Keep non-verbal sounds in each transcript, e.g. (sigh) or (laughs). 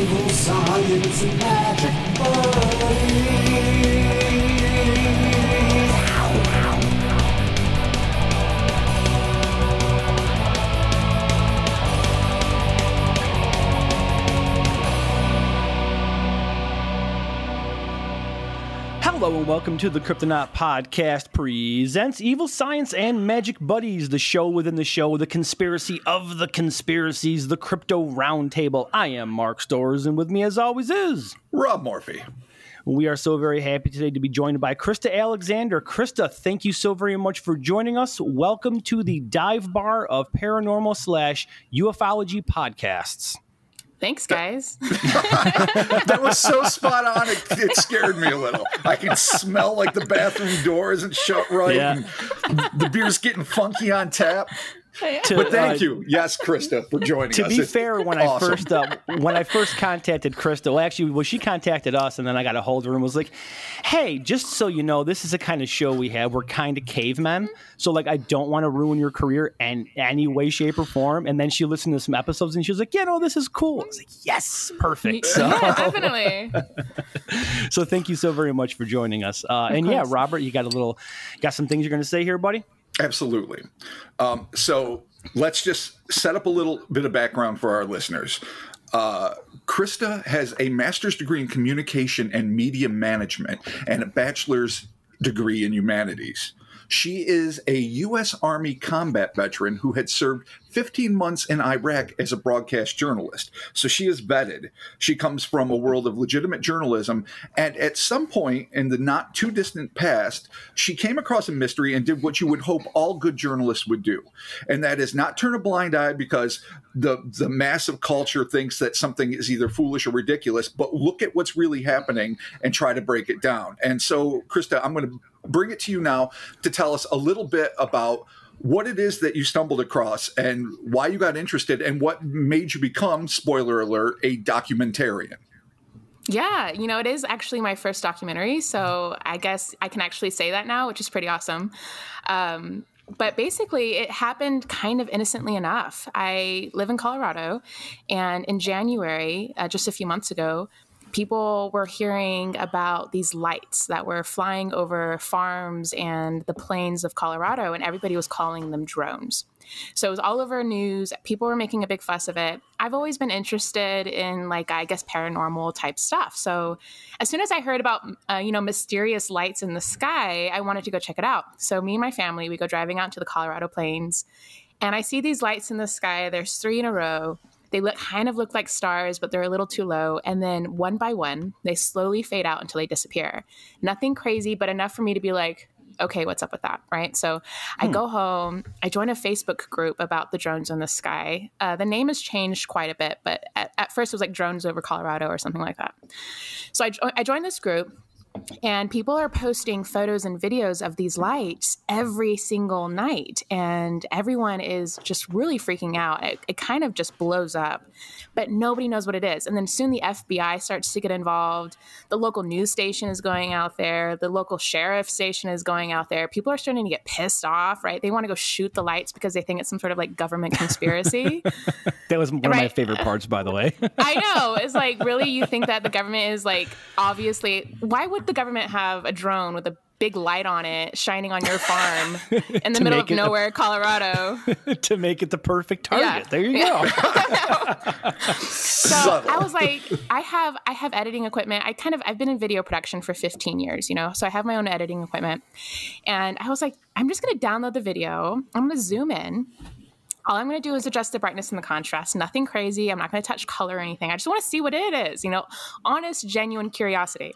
evil science and magic buddies. Hello and welcome to the Cryptonaut Podcast presents Evil Science and Magic Buddies, the show within the show, the conspiracy of the conspiracies, the Crypto Roundtable. I am Mark Stores, and with me, as always, is Rob Morphy. we are so very happy today to be joined by Krista Alexander. Krista, thank you so very much for joining us. Welcome to the dive bar of paranormal slash ufology podcasts. Thanks, guys. (laughs) (laughs) That was so spot on. It, it scared me a little. I can smell like the bathroom door isn't shut right. Yeah. and the beer's getting funky on tap. (laughs) To- But thank uh, you, yes, Krista, for joining to us. To be It's fair, when awesome. I first uh, when I first contacted Krista, well, actually, well, she contacted us, and then I got a hold of her and was like, "Hey, just so you know, this is the kind of show we have. We're kind of cavemen, so like, I don't want to ruin your career in any way, shape, or form." And then she listened to some episodes, and she was like, "Yeah, no, this is cool." I was like, "Yes, perfect." So, yeah, (laughs) definitely. (laughs) so thank you so very much for joining us. Uh, and yeah. Robert, you got a little, got some things you're going to say here, buddy. Absolutely. Um, so let's just set up a little bit of background for our listeners. Uh, Krista has a master's degree in communication and media management and a bachelor's degree in humanities. She is a U.S. Army combat veteran who had served 15 months in Iraq as a broadcast journalist. So she is vetted. She comes from a world of legitimate journalism. And at some point in the not too distant past, she came across a mystery and did what you would hope all good journalists would do. And that is not turn a blind eye because the, the massive culture thinks that something is either foolish or ridiculous, but look at what's really happening and try to break it down. And so, Krista, I'm going to bring it to you now to tell us a little bit about what it is that you stumbled across and why you got interested and what made you become, spoiler alert, a documentarian. Yeah, you know, it is actually my first documentary, so I guess I can actually say that now, which is pretty awesome. Um, but basically, it happened kind of innocently enough. I live in Colorado, and in January, uh, just a few months ago, people were hearing about these lights that were flying over farms and the plains of Colorado, and everybody was calling them drones. So it was all over news. People were making a big fuss of it. I've always been interested in, like, I guess, paranormal type stuff. So as soon as I heard about, uh, you know, mysterious lights in the sky, I wanted to go check it out. So me and my family, we go driving out to the Colorado plains, and I see these lights in the sky. There's three in a row. They look kind of look like stars, but they're a little too low. And then one by one, they slowly fade out until they disappear. Nothing crazy, but enough for me to be like, okay, what's up with that? Right. So I go home, I join a Facebook group about the drones in the sky. Uh, the name has changed quite a bit, but at, at first it was like drones over Colorado or something like that. So I, jo- I joined this group and people are posting photos and videos of these lights every single night. And everyone is just really freaking out. It, it kind of just blows up. But nobody knows what it is. And then soon the fbi starts to get involved. The local news station is going out there. The local sheriff station is going out there. People are starting to get pissed off right? They want to go shoot the lights because they think it's some sort of like government conspiracy. (laughs) That was one of my favorite parts, by the way. I know. It's like, really, you think that the government is like, obviously, why would the government have a drone with a big light on it shining on your farm (laughs) in the middle of it a- nowhere, (laughs) Colorado? (laughs) to make it the perfect target. Yeah. There you go. So Subtle. I was like, I have, I have editing equipment. I kind of, I've been in video production for 15 years, you know, so I have my own editing equipment. And I was like, I'm just going to download the video. I'm going to zoom in. All I'm going to do is adjust the brightness and the contrast. Nothing crazy. I'm not going to touch color or anything. I just want to see what it is, you know, honest, genuine curiosity.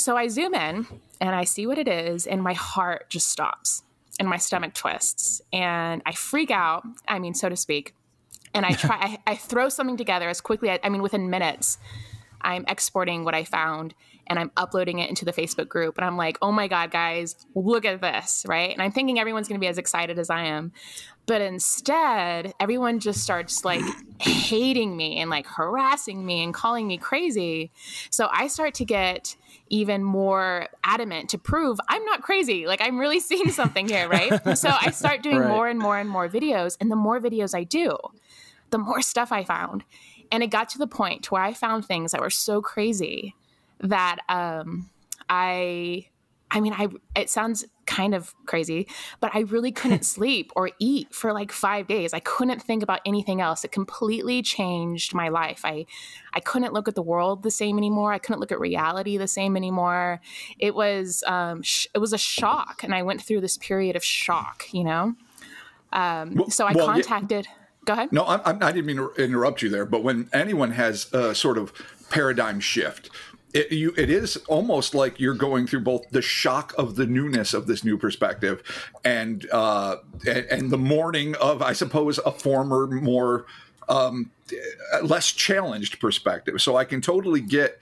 So I zoom in and I see what it is, and my heart just stops and my stomach twists and I freak out. I mean, so to speak. And I try, (laughs) I, I throw something together as quickly. I, I mean, within minutes, I'm exporting what I found and I'm uploading it into the Facebook group. And I'm like, oh my God, guys, look at this, right? And I'm thinking everyone's going to be as excited as I am. But instead, everyone just starts like (clears throat) hating me and like harassing me and calling me crazy. So I start to get even more adamant to prove I'm not crazy. Like I'm really seeing something here, right? so I (laughs) start doing Right. more and more and more videos. And the more videos I do, the more stuff I found. and it got to the point where I found things that were so crazy that um, I, I mean, I it sounds kind of crazy, but I really couldn't (laughs) sleep or eat for like five days. I couldn't think about anything else. It completely changed my life. I, I couldn't look at the world the same anymore. I couldn't look at reality the same anymore. It was, um, sh- it was a shock, and I went through this period of shock. You know, um, Well- so I well, yeah- contacted. Go ahead. No, I'm, I didn't mean to interrupt you there, but when anyone has a sort of paradigm shift, it, you, it is almost like you're going through both the shock of the newness of this new perspective and uh, and, and the mourning of, I suppose, a former more um, less challenged perspective. So I can totally get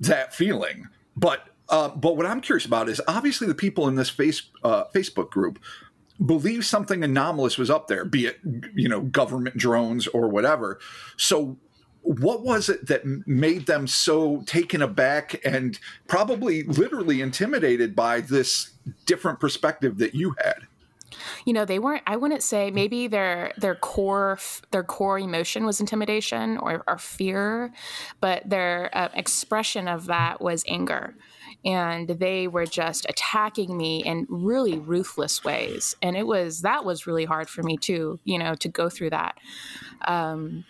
that feeling. But uh, but what I'm curious about is obviously the people in this face uh, Facebook group believe something anomalous was up there, be it you know government drones or whatever. So what was it that made them so taken aback and probably literally intimidated by this different perspective that you had? you know they weren't i wouldn't say maybe their their core their core emotion was intimidation or, or fear but their uh, expression of that was anger. And they were just attacking me in really ruthless ways. And it was that was really hard for me too you know to go through that. Um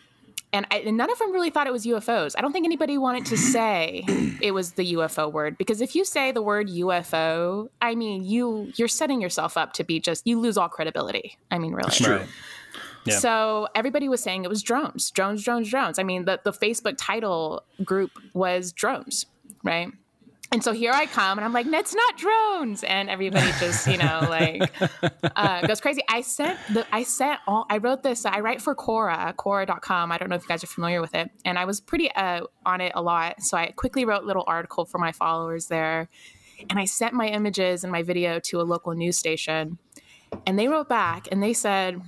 and, I, and none of them really thought it was UFOs. I don't think anybody wanted to (clears throat) say it was the UFO word because if you say the word UFO, I mean you you're setting yourself up to be just you lose all credibility. I mean, really. That's True. Yeah. So everybody was saying it was drones, drones, drones, drones. I mean, the the Facebook title group was drones, right? And so here I come, and I'm like, "It's not drones," and everybody just, you know, like uh, goes crazy. I sent the, I sent all, I wrote this. I write for Quora, Quora.com. I don't know if you guys are familiar with it, and I was pretty uh, on it a lot. So I quickly wrote a little article for my followers there, and I sent my images and my video to a local news station, and they wrote back and they said.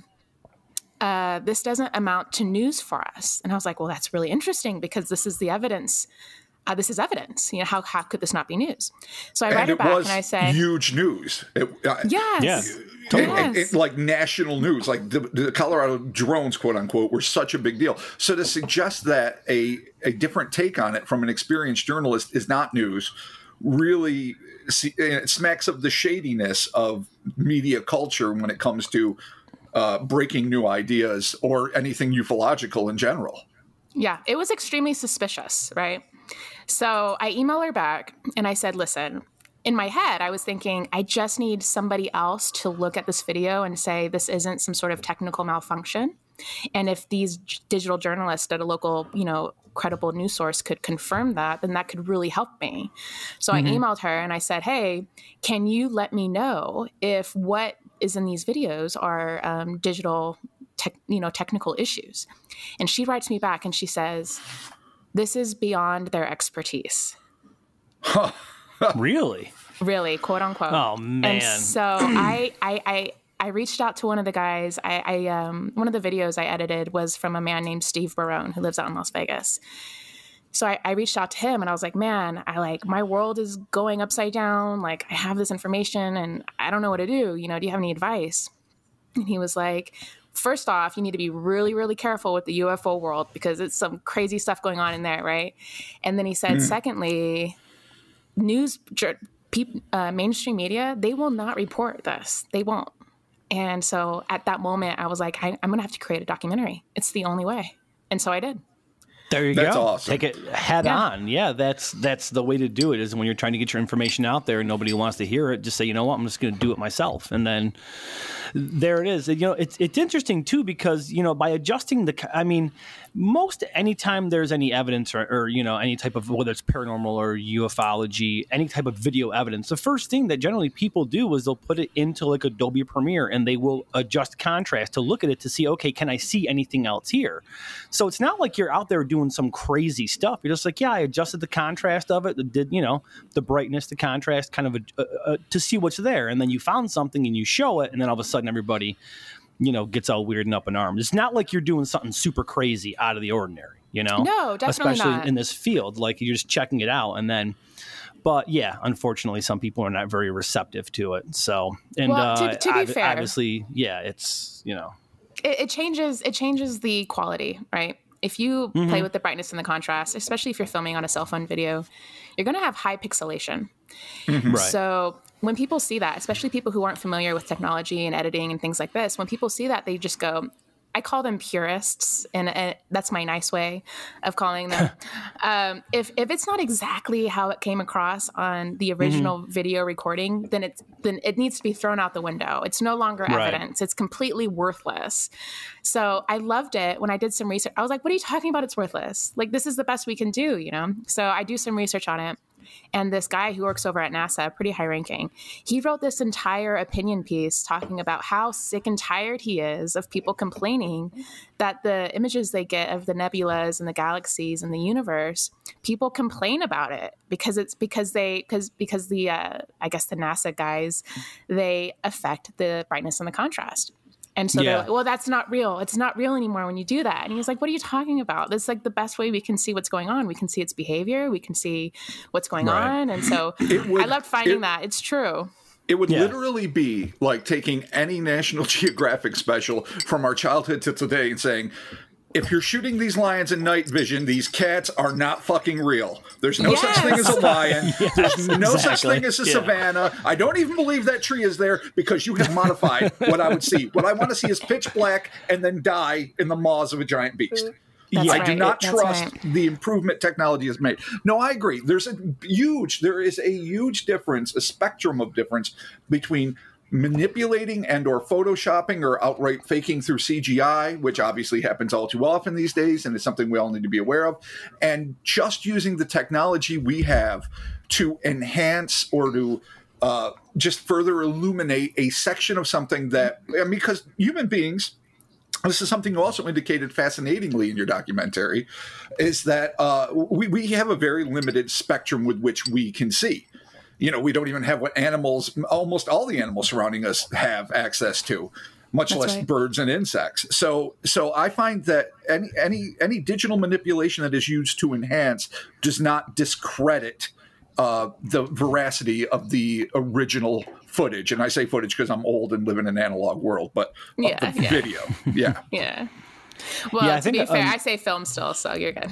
Uh, this doesn't amount to news for us. And I was like, well, that's really interesting because this is the evidence. Uh, this is evidence. You know, how, how could this not be news? So I write and her it back was and I say, huge news. It, uh, yes. Yeah. And- and- Yes. and, like national news, like the, the Colorado drones, quote unquote, were such a big deal. So to suggest that a a different take on it from an experienced journalist is not news, really see, it smacks of the shadiness of media culture when it comes to uh, breaking new ideas or anything ufological in general. Yeah, it was extremely suspicious, right? So I email her back and I said, listen, in my head, I was thinking, I just need somebody else to look at this video and say this isn't some sort of technical malfunction. And if these digital journalists at a local, you know, credible news source could confirm that, then that could really help me. So I emailed her and I said, hey, can you let me know if what is in these videos are um, digital, tech, you know, technical issues? And she writes me back and she says, this is beyond their expertise. (laughs) Really? really quote unquote Oh, man. and so (clears throat) I, I i i reached out to one of the guys i i um one of the videos i edited was from a man named steve barone who lives out in las vegas so I, I reached out to him and i was like man i like my world is going upside down like i have this information and i don't know what to do you know do you have any advice and he was like first off you need to be really really careful with the ufo world because it's some crazy stuff going on in there right? And then he said secondly news uh, mainstream media they will not report this. They won't. And so at that moment i was like I, i'm gonna have to create a documentary. It's the only way. And so i did There you That's go. awesome. Take it head Yeah. on. Yeah, that's that's the way to do it. Is when you're trying to get your information out there and nobody wants to hear it, just say, you know what, I'm just going to do it myself, and then there it is. You know, it's it's interesting too because you know by adjusting the, I mean, most anytime there's any evidence or, or you know any type of whether it's paranormal or ufology, any type of video evidence, the first thing that generally people do is they'll put it into like Adobe Premiere and they will adjust contrast to look at it to see, okay, can I see anything else here? So it's not like you're out there doing some crazy stuff. You're just like, yeah, I adjusted the contrast of it, did you know the brightness, the contrast, kind of a, a, a, to see what's there, and then you found something and you show it, and then all of a sudden everybody, you know, gets all weird and up in arms. It's not like you're doing something super crazy out of the ordinary, you know. No, definitely especially not. in this field, like you're just checking it out, and then. But yeah, unfortunately, some people are not very receptive to it. So, and Well, to- uh, to fair- obviously, yeah, it's you know, it, it changes it changes the quality right if you play with the brightness and the contrast, especially if you're filming on a cell phone video, you're going to have high pixelation. Right. So when people see that, especially people who aren't familiar with technology and editing and things like this, when people see that, they just go, I call them purists, and, and that's my nice way of calling them. (laughs) um, if if it's not exactly how it came across on the original video recording, then it's then it needs to be thrown out the window. It's no longer Right. evidence. It's completely worthless. So I loved it when I did some research. I was like, "What are you talking about? It's worthless. Like this is the best we can do," you know. So I do some research on it. And this guy who works over at NASA, pretty high ranking, he wrote this entire opinion piece talking about how sick and tired he is of people complaining that the images they get of the nebulas and the galaxies and the universe, people complain about it because it's because they because because the uh, I guess the NASA guys they affect the brightness and the contrast. And so Yeah. they're like, well, that's not real. It's not real anymore when you do that. And he's like, what are you talking about? That's like the best way we can see what's going on. We can see its behavior. We can see what's going Right. on. And so (laughs) would- I loved finding it- that. It's true. It would Yeah. literally be like taking any National (laughs) Geographic special from our childhood to today and saying, if you're shooting these lions in night vision, these cats are not fucking real. There's no such thing as a lion. (laughs) There's no such thing as a Yeah. savannah. I don't even believe that tree is there because you have modified (laughs) what I would see. What I want to see is pitch black and then die in the maws of a giant beast. That's I do not That's trust right. the improvement technology has made. No, I agree. There's a huge, there is a huge difference, a spectrum of difference between manipulating and or photoshopping or outright faking through CGI, which obviously happens all too often these days and is something we all need to be aware of, and just using the technology we have to enhance or to uh, just further illuminate a section of something that, I mean, because human beings, this is something you also indicated fascinatingly in your documentary, is that uh, we, we have a very limited spectrum with which we can see. You know, we don't even have what animals, almost all the animals surrounding us have access to, much That's less right. birds and insects. So, so I find that any any any digital manipulation that is used to enhance does not discredit uh, the veracity of the original footage. And I say footage because I'm old and live in an analog world, but Yeah, yeah. video, yeah. (laughs) Yeah. Well, Yeah, I to think, be fair, um, I say film still, so you're good.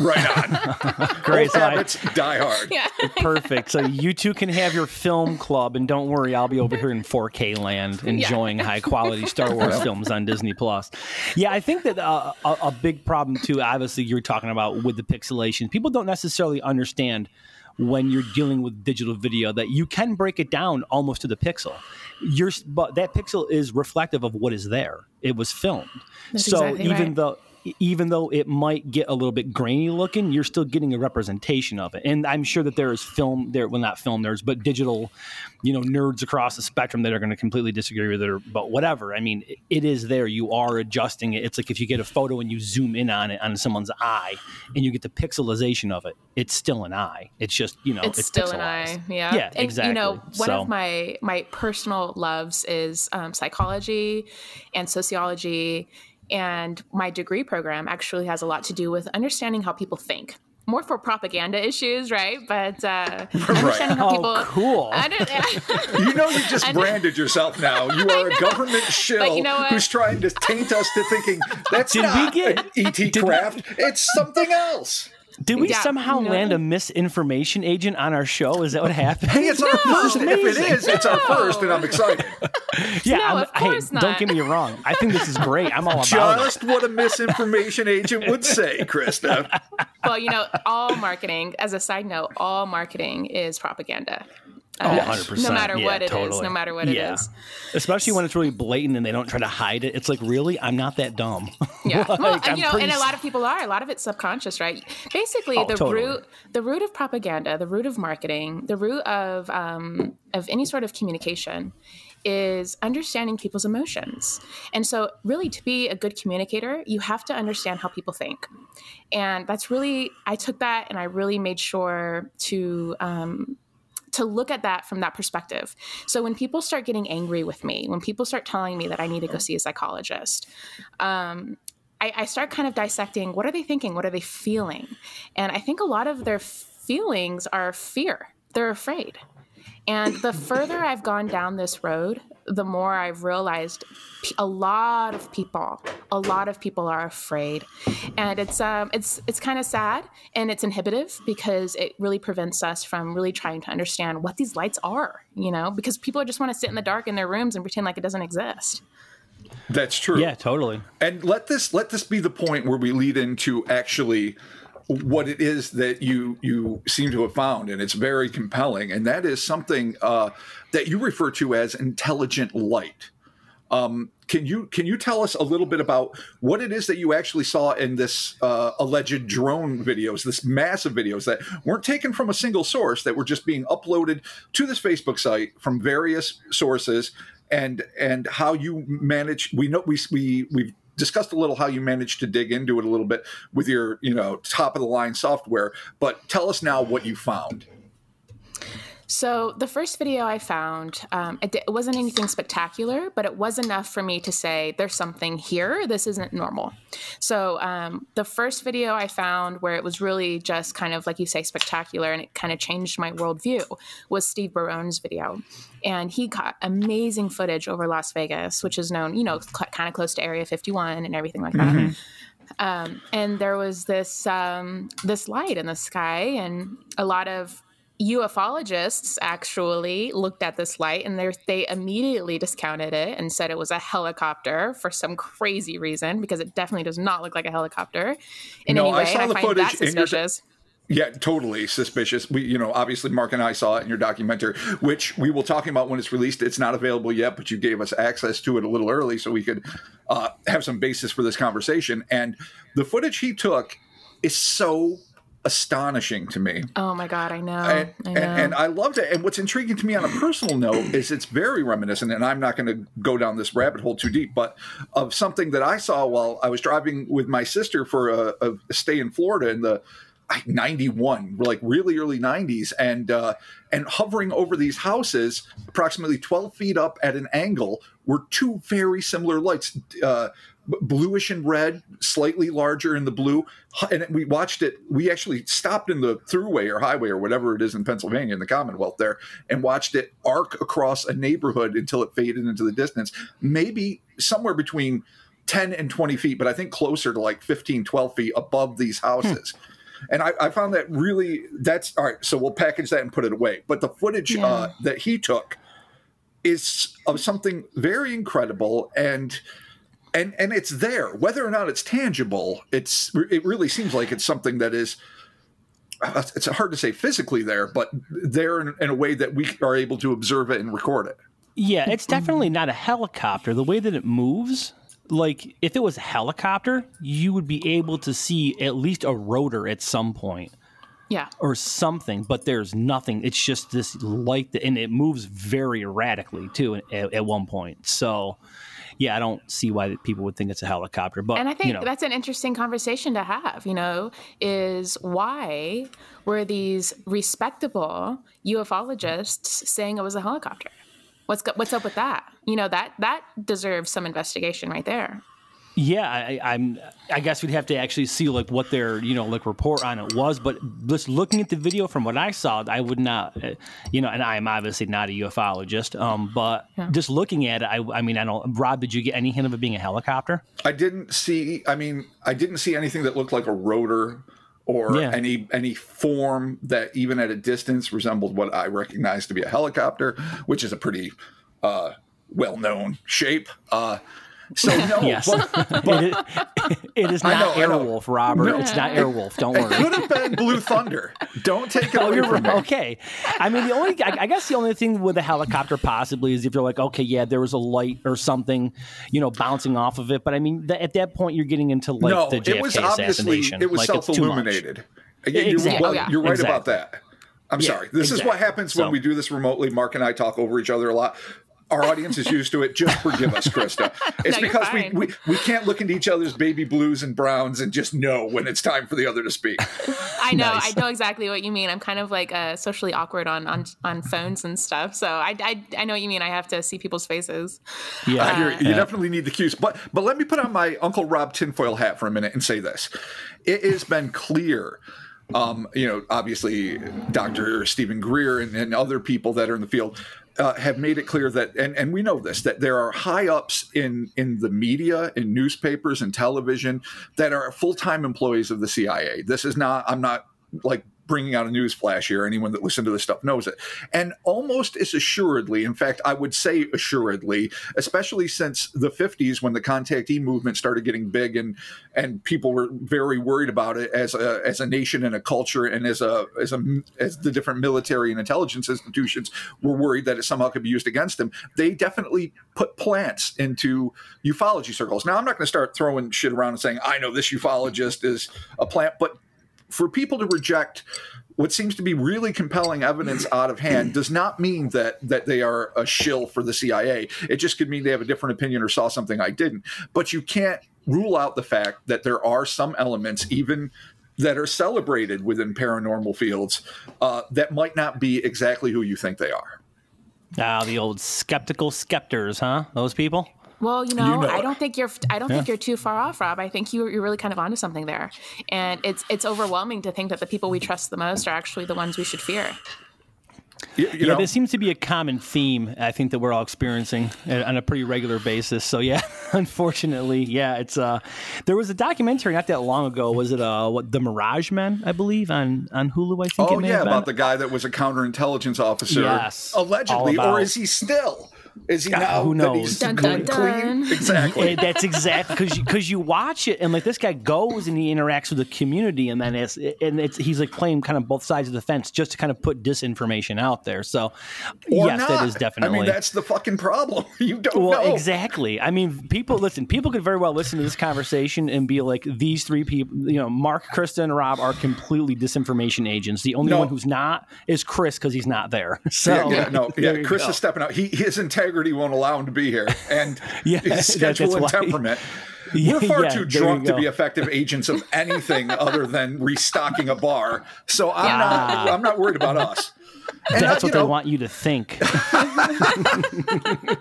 Right on. (laughs) Great. Old So I- die hard. yeah. (laughs) Perfect. So you two can have your film club, and don't worry, I'll be over (laughs) here in 4K land enjoying high quality Star Wars films on Disney Plus. Yeah, I think that uh, a, a big problem too. Obviously, you're talking about with the pixelation. People don't necessarily understand when you're dealing with digital video that you can break it down almost to the pixel. You're, but that pixel is reflective of what is there. It was filmed. That's so exactly even right. though even though it might get a little bit grainy looking, you're still getting a representation of it. And I'm sure that there is film there, well, not film nerds, but digital, you know, nerds across the spectrum that are going to completely disagree with it. Or, but whatever. I mean, it, it is there. You are adjusting it. It's like if you get a photo and you zoom in on it on someone's eye, and you get the pixelization of it. It's still an eye. It's just you know, it's, it's, still an eye yeah Yeah, and you know one So- of my my personal loves is um, psychology and sociology and my degree program actually has a lot to do with understanding how people think more for propaganda issues right but uh (laughs) understanding how Oh, people cool. (laughs) under- (laughs) You know, you just branded yourself now. You are a government shill you know who's trying to taint us to thinking that's Did we not get- an ET craft. It's something else. Did we Yeah, somehow no. land a misinformation agent on our show? Is that what (laughs) happened? Hey, it's our (laughs) first. If it amazing. is, it's our first, and I'm excited. Yeah, No, I'm, of course hey, don't get me wrong. I think this is great. I'm all (laughs) about it. Just what a misinformation agent would say, Krista. well you know all marketing as a side note all marketing is propaganda Oh, Uh, 100%. no matter Yeah, what it is, totally. no matter what Yeah. it is Especially when it's really blatant and they don't try to hide it. It's like, really? I'm not that dumb. (laughs) Yeah, well, Like, and, I'm you know, pretty and a lot of people are. A lot of it's subconscious, right? Basically, Oh, the totally. root, the root of propaganda, the root of marketing, the root of um, of any sort of communication is understanding people's emotions. And so, really, to be a good communicator, you have to understand how people think. And that's really, I took that and I really made sure to. Um, to look at that from that perspective. So when people start getting angry with me, when people start telling me that I need to go see a psychologist, um, I, I start kind of dissecting what are they thinking, what are they feeling, and I think a lot of their feelings are fear. They're afraid, and the further I've gone down this road the more I've realized a lot of people, a lot of people are afraid, and it's um, it's it's kind of sad and it's inhibitive because it really prevents us from really trying to understand what these lights are. You know, because people just want to sit in the dark in their rooms and pretend like it doesn't exist. That's true. Yeah, totally. And let this let this be the point where we lead into actually what it is that you you seem to have found, and it's very compelling, and that is something uh, that you refer to as intelligent light. Um, can you can you tell us a little bit about what it is that you actually saw in this uh, alleged drone videos, this massive videos that weren't taken from a single source, that were just being uploaded to this Facebook site from various sources, and and how you manage? We know we we we've discussed a little how you managed to dig into it a little bit with your you know top of the line software, but tell us now what you found. So the first video I found, um, it, it wasn't anything spectacular, but it was enough for me to say, "There's something here. This isn't normal." So um, the first video I found, where it was really just kind of like you say, spectacular, and it kind of changed my worldview, was Steve Barone's video, and he got amazing footage over Las Vegas, which is known, you know, cl- kind of close to Area 51 and everything like that. Um, and there was this um, this light in the sky, and a lot of ufologists actually looked at this light and they they immediately discounted it and said it was a helicopter for some crazy reason because it definitely does not look like a helicopter in No, any I way. saw and the I find footage that suspicious. Yeah, totally suspicious. We, you know, obviously Mark and I saw it in your documentary, which we will talk about when it's released. It's not available yet, but you gave us access to it a little early so we could uh, have some basis for this conversation. And the footage he took is so astonishing to me. Oh my god, I know. and, I know. and, and I loved it. And what's intriguing to me on a personal note is it's very reminiscent, and I'm not going to go down this rabbit hole too deep, but of something that I saw while I was driving with my sister for a, a stay in Florida in the like 91 like really early 90s and uh and hovering over these houses approximately 12 feet up at an angle were two very similar lights uh bluish and red slightly larger in the blue. And we watched it we actually stopped in the throughway or highway or whatever it is in pennsylvania in the commonwealth there and watched it arc across a neighborhood until it faded into the distance maybe somewhere between 10 and 20 feet but i think closer to like 15 12 feet above these houses. And I, I found that really that's all right so we'll package that and put it away. But the footage Yeah. uh, that he took is of something very incredible and and and it's there whether or not it's tangible it's it really seems like it's something that is uh, it's hard to say physically there but there in, in a way that we are able to observe it and record it Yeah, it's definitely not a helicopter. The way that it moves, like if it was a helicopter, you would be able to see at least a rotor at some point yeah. or something, but there's nothing. It's just this light that, and it moves very erratically too at, at one point. So, yeah, I don't see why people would think it's a helicopter. But And I think you know, that's an interesting conversation to have, you know, is why were these respectable ufologists saying it was a helicopter? What's go- what's up with that? You know, that that deserves some investigation right there. Yeah, I, I'm. I guess we'd have to actually see like what their you know like report on it was. But just looking at the video from what I saw, I would not, uh, you know, and I am obviously not a ufologist. Um, but just looking at it, I, I mean, I don't. Rob, did you get any hint of it being a helicopter? I didn't see. I mean, I didn't see anything that looked like a rotor or Yeah. any any form that even at a distance resembled what I recognized to be a helicopter, which is a pretty uh, well known shape. Uh, so (laughs) no, Yes, but, (laughs) but it, is, (laughs) it is not know, Airwolf, Robert. It's not Airwolf. Don't worry. it could have been Blue Thunder. Don't take it Oh, away you're from me. okay. I mean, the only I, I guess the only thing with a helicopter possibly is if you're like, okay, yeah, there was a light or something, you know, bouncing off of it. But I mean, th- at that point, you're getting into like no, the JFK it was obviously assassination. it was like, much. self-illuminated. Yeah, You're, Exactly. well, Oh, yeah. you're right Exactly. about that. I'm Yeah, sorry. This is what happens when So- we do this remotely. Mark and I talk over each other a lot. Our audience is used to it. Just forgive us, Krista. (laughs) It's No, because we, we we can't look into each other's baby blues and browns and just know when it's time for the other to speak. (laughs) I know, Nice. I know exactly what you mean. I'm kind of like uh, socially awkward on, on on phones and stuff, so I, I I know what you mean. I have to see people's faces. Yeah, Uh, you're- you Yeah. definitely need the cues. But but let me put on my Uncle Rob tinfoil hat for a minute and say this: it has been clear. Um, you know, obviously, Dr. Steven Greer and, and other people that are in the field uh, have made it clear that, and, and we know this, that there are high ups in in the media, in newspapers and television that are full time employees of the CIA. This is not. I'm not like bringing out a news flash here. Anyone that listened to this stuff knows it. And almost as assuredly, in fact, I would say assuredly, especially since the 50s when the contactee movement started getting big and and people were very worried about it as a as a nation and a culture and as a as a as the different military and intelligence institutions were worried that it somehow could be used against them. They definitely put plants into ufology circles. Now I'm not going to start throwing shit around and saying I know this ufologist is a plant, but for people to reject what seems to be really compelling evidence out of hand does not mean that that they are a shill for the CIA. It just could mean they have a different opinion or saw something I didn't. But you can't rule out the fact that there are some elements, even that are celebrated within paranormal fields, uh, that might not be exactly who you think they are. Ah, the old skeptical skepters, huh? Those people. Well, you know, know I don't think you're. I don't think you're too far off, Rob. I think you, you're really kind of onto something there, and it's it's overwhelming to think that the people we trust the most are actually the ones we should fear. You, you yeah, know, there seems to be a common theme. I think that we're all experiencing uh, on a pretty regular basis. So yeah, (laughs) unfortunately, yeah, it's uh, there was a documentary not that long ago. Was it uh, what the Mirage Men? I believe on on Hulu. I think. oh it may yeah, have been. about the guy that was a counterintelligence officer, Yes, allegedly, all or is he still? Is he now? who that he's knows? Dun, clean? dun, dun. Exactly. Eh, that's exactly because you, cause you watch it and like this guy goes and he interacts with the community and then it's and it's he's like playing kind of both sides of the fence just to kind of put disinformation out there. So Or yes, not. that is definitely. I mean, that's the fucking problem. (laughs) You don't well, know. exactly. I mean, people listen. People could very well listen to this conversation and be like, "These three people, you know, Mark, Krista, and Rob are completely disinformation agents. The only No. one who's not is Chris because he's not there." So, Yeah, (laughs) yeah, no, yeah. Chris go. is stepping out. He, is his integrity won't allow him to be here, and Yeah, (laughs) his schedule that's and why- temperament. (laughs) We're far yeah, too drunk to be effective agents of anything (laughs) other than restocking a bar. So I'm Yeah. not. I'm not worried about us. And That's I- what you they want you to think. (laughs)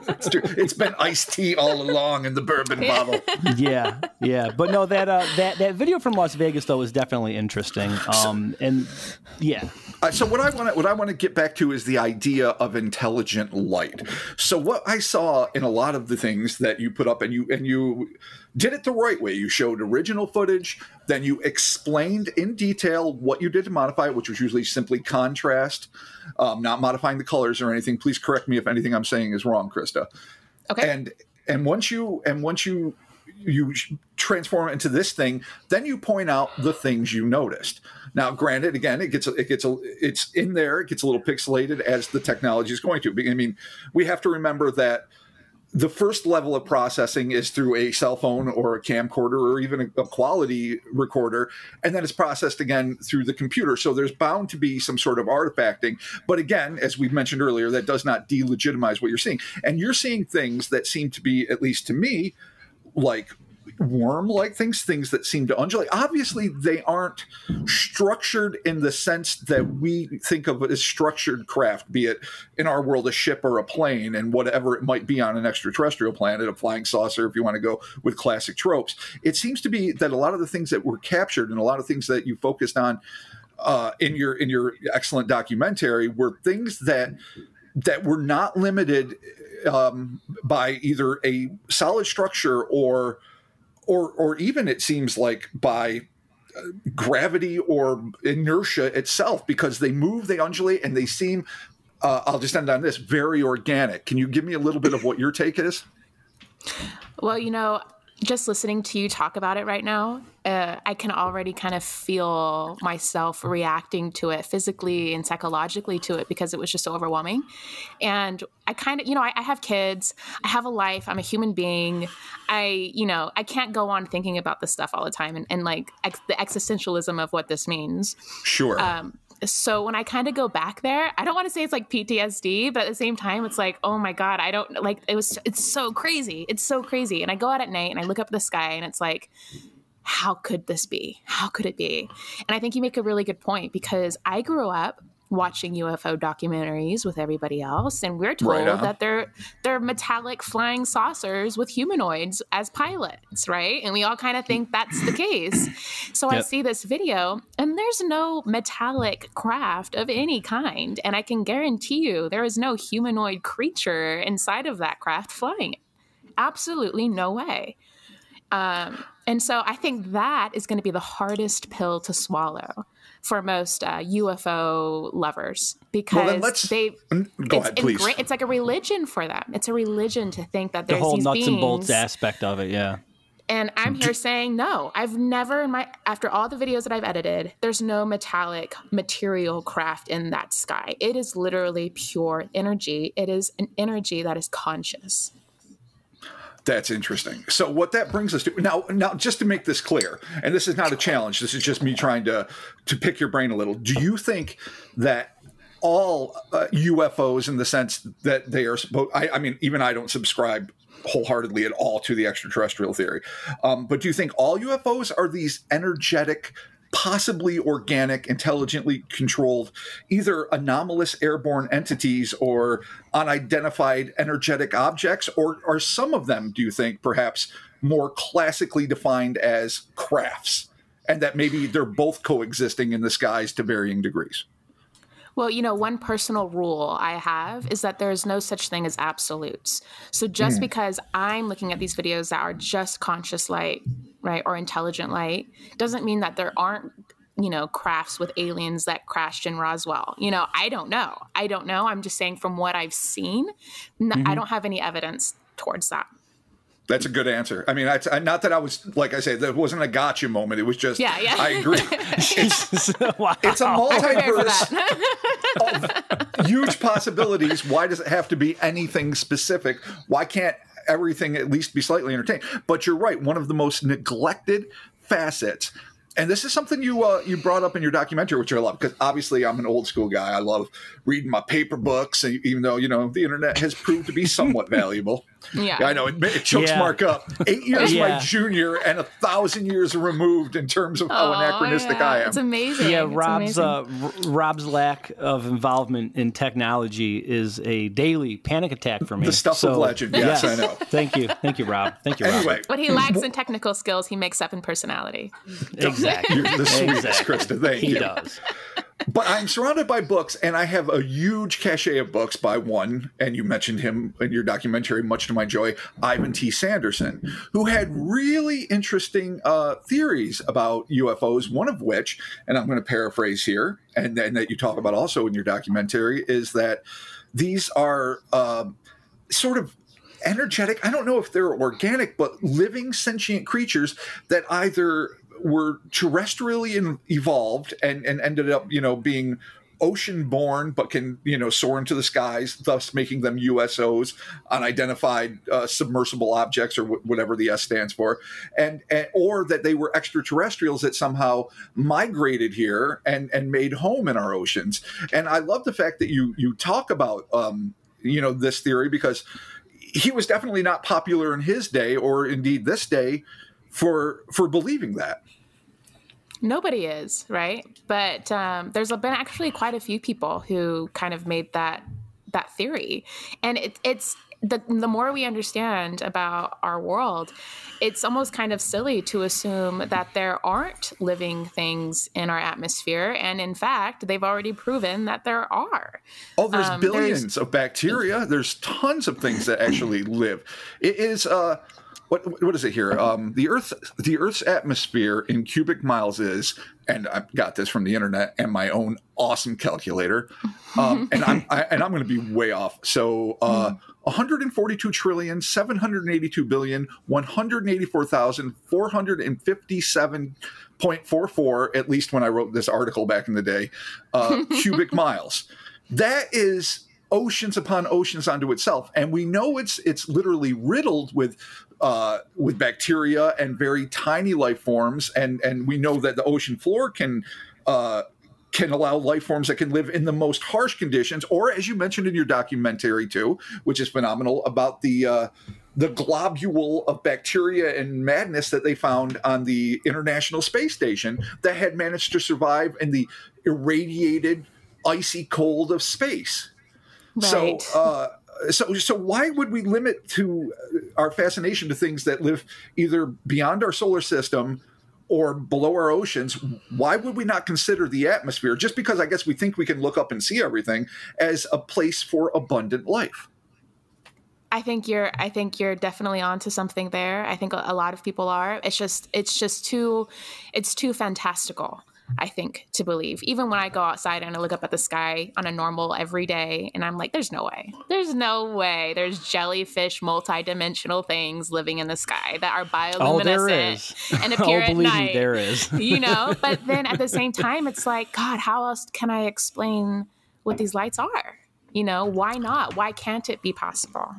It's, true. it's been iced tea all along in the bourbon bottle. yeah, yeah, but no, that uh, that that video from Las Vegas though is definitely interesting. Um, and yeah, Uh, so what I want to what I want to get back to is the idea of intelligent light. So what I saw in a lot of the things that you put up, and you and you did it the right way. You showed original footage, then you explained in detail what you did to modify it, which was usually simply contrast, um, not modifying the colors or anything. Please correct me if anything I'm saying is wrong, Krista Okay. and and once you and once you you transform it into this thing then you point out the things you noticed now granted again it gets it gets a it's in there it gets a little pixelated as the technology is going to i mean we have to remember that the first level of processing is through a cell phone or a camcorder or even a, quality recorder and then it's processed again through the computer. So there's bound to be some sort of artifacting. But again as we've mentioned earlier that does not delegitimize what you're seeing. And you're seeing things that seem to be at least to me like worm like things things that seem to undulate. Obviously they aren't structured in the sense that we think of as structured craft be it in our world a ship or a plane and whatever it might be on an extraterrestrial planet a flying saucer if you want to go with classic tropes. It seems to be that a lot of the things that were captured and a lot of things that you focused on uh, in your in your excellent documentary were things that that were not limited um, by either a solid structure or or or even it seems like by uh, gravity or inertia itself because they move they undulate and they seem uh, i'll just end on this very organic. Can you give me a little bit of what your take is? Well, you know, just listening to you talk about it right now, uh, I can already kind of feel myself reacting to it physically and psychologically to it because it was just so overwhelming. And I kind of, you know, I, I have kids, I have a life, I'm a human being. I, you know, I can't go on thinking about this stuff all the time and, and like ex- the existentialism of what this means. sure Um, so when I kind of go back there, I don't want to say it's like PTSD, but at the same time, it's like, oh my god, I don't like it was. It's so crazy. It's so crazy. And I go out at night and I look up the sky and it's like, how could this be? How could it be? And I think you make a really good point because I grew up watching UFO documentaries with everybody else, and we're told Right that they're they're metallic flying saucers with humanoids as pilots, right? And we all kind of think that's the case. So I see this video, and there's no metallic craft of any kind, and I can guarantee you there is no humanoid creature inside of that craft flying it. Absolutely no way. Um, and so I think that is going to be the hardest pill to swallow for most uh, UFO lovers because then let's- they Go it's ahead, please. ingra- it's like a religion for them. It's a religion to think that The there's whole these nuts beings, and bolts aspect of it, yeah. and I'm here saying no. I've never in my after all the videos that I've edited, there's no metallic material craft in that sky. It is literally pure energy. It is an energy that is conscious. That's interesting. So what that brings us to now, now just to make this clear, and this is not a challenge. This is just me trying to to pick your brain a little. Do you think that all uh, UFOs, in the sense that they are I, I mean, even I don't subscribe wholeheartedly at all to the extraterrestrial theory, um, but do you think all UFOs are these energetic? Possibly organic, intelligently controlled, either anomalous airborne entities or unidentified energetic objects, or are some of them, do you think, perhaps more classically defined as crafts, and that maybe they're both coexisting in the skies to varying degrees? Well, you know, one personal rule I have is that there's no such thing as absolutes. So just hmm. because I'm looking at these videos that are just conscious light, right, or intelligent light, doesn't mean that there aren't, you know, crafts with aliens that crashed in Roswell. You know, I don't know. I don't know. I'm just saying from what I've seen, I mm-hmm. don't have any evidence towards that. That's a good answer. I mean, that's, not that I was like I say that wasn't a gotcha moment. It was just Yeah, yeah. I agree. (laughs) (laughs) wow. It's a Prepared for multiverse (laughs) of huge possibilities. Why does it have to be anything specific? Why can't everything at least be slightly entertaining? But you're right. One of the most neglected facets. And this is something you uh, you brought up in your documentary, which I love because obviously I'm an old school guy. I love reading my paper books, even though you know the internet has proved to be somewhat valuable. Yeah. I know it, it chokes Yeah. Mark up. Eight years my junior and a thousand years removed in terms of how Oh, anachronistic yeah. I am. It's amazing. Yeah, It's Rob's amazing. uh, R- Rob's lack of involvement in technology is a daily panic attack for me. The stuff of legend. Yes, I know. (laughs) Thank you, thank you, Rob. Thank you, Rob. Anyway, what he lacks in technical skills, he makes up in personality. exactly. you're the sweetest, Exactly. Krista. Thank He you. does. But I'm surrounded by books, and I have a huge cache of books by one, and you mentioned him in your documentary, much to my joy, Ivan T. Sanderson, who had really interesting uh, theories about UFOs. One of which, and I'm going to paraphrase here, and, and that you talk about also in your documentary, is that these are uh, sort of energetic. I don't know if they're organic, but living sentient creatures that either were terrestrially in, evolved and, and ended up, you know, being ocean born, but can, you know, soar into the skies, thus making them USOs, unidentified uh, submersible objects or wh- whatever the S stands for. And, and, or that they were extraterrestrials that somehow migrated here and, and made home in our oceans. And I love the fact that you, you talk about, um, you know, this theory because he was definitely not popular in his day or indeed this day for for believing that. Nobody is, right? But um, there's been actually quite a few people who kind of made that that theory, and it, it's the the more we understand about our world, it's almost kind of silly to assume that there aren't living things in our atmosphere, and in fact, they've already proven that there are. oh there's Um, there's- billions of bacteria. There's tons of things that actually live. It is uh what what is it here? Um the earth the earth's atmosphere in cubic miles is and i got this from the internet and my own awesome calculator (laughs) um and i'm I, and i'm going to be way off. So uh 142 trillion 782 billion 184,457.44 at least when I wrote this article back in the day uh, (laughs) cubic miles. That is oceans upon oceans onto itself and we know it's it's literally riddled with uh, with bacteria and very tiny life forms and and we know that the ocean floor can uh, can allow life forms that can live in the most harsh conditions or as you mentioned in your documentary too which is phenomenal about the uh, the globule of bacteria and madness that they found on the international space station that had managed to survive in the irradiated icy cold of space. Right. So, uh, so, so why would we limit to uh, our fascination to things that live either beyond our solar system or below our oceans? Why would we not consider the atmosphere, just because I guess we think we can look up and see everything, as a place for abundant life? I think you're I think you're definitely onto something there. I think a, a lot of people are. It's just it's just too it's too fantastical. I think to believe. Even when I go outside and I look up at the sky on a normal every day and I'm like there's no way. There's no way. There's jellyfish multi-dimensional things living in the sky that are Oh, bioluminescent is. and (laughs) Oh, appear at night me, there is. (laughs) you know but then at the same time it's like god how else can i explain what these lights are you know why not why can't it be possible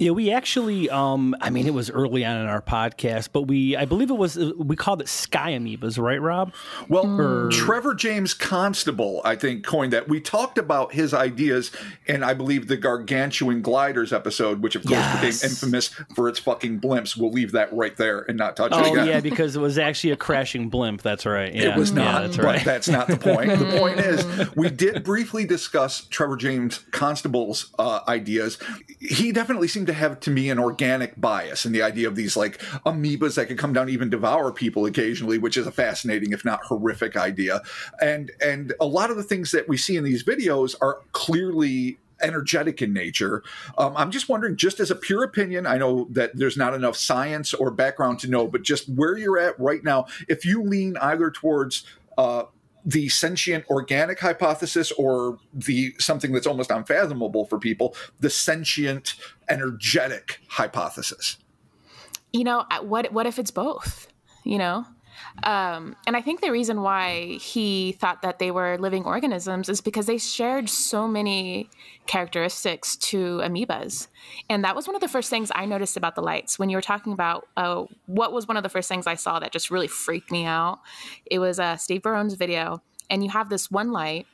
Yeah, we actually, um, I mean, it was early on in our podcast, but we, I believe it was, we called it Sky Amoebas, right, Rob? Well. Trevor James Constable, I think, coined that. We talked about his ideas in, I believe, the Gargantuan Gliders episode, which of course Yes. became infamous for its fucking blimps. We'll leave that right there and not touch it Oh, again. yeah, because it was actually a crashing blimp. That's right. Yeah, It was yeah, not, that's but right. that's not the point. the (laughs) point is, we did briefly discuss Trevor James Constable's uh, ideas. He definitely seemed to have, to me, an organic bias in the idea of these like amoebas that could come down, even devour people occasionally, which is a fascinating, if not horrific, idea. And and a lot of the things that we see in these videos are clearly energetic in nature. Um, I'm just wondering, just as a pure opinion, I know that there's not enough science or background to know, but just where you're at right now, if you lean either towards uh, the sentient organic hypothesis or the something that's almost unfathomable for people, the sentient energetic hypothesis. you know uh, what what if it's both you know um, and i think the reason why he thought that they were living organisms is because they shared so many characteristics to amoebas and that was one of the first things i noticed about the lights when you were talking about uh, what was one of the first things i saw that just really freaked me out it was uh, steve barone's video and you have this one light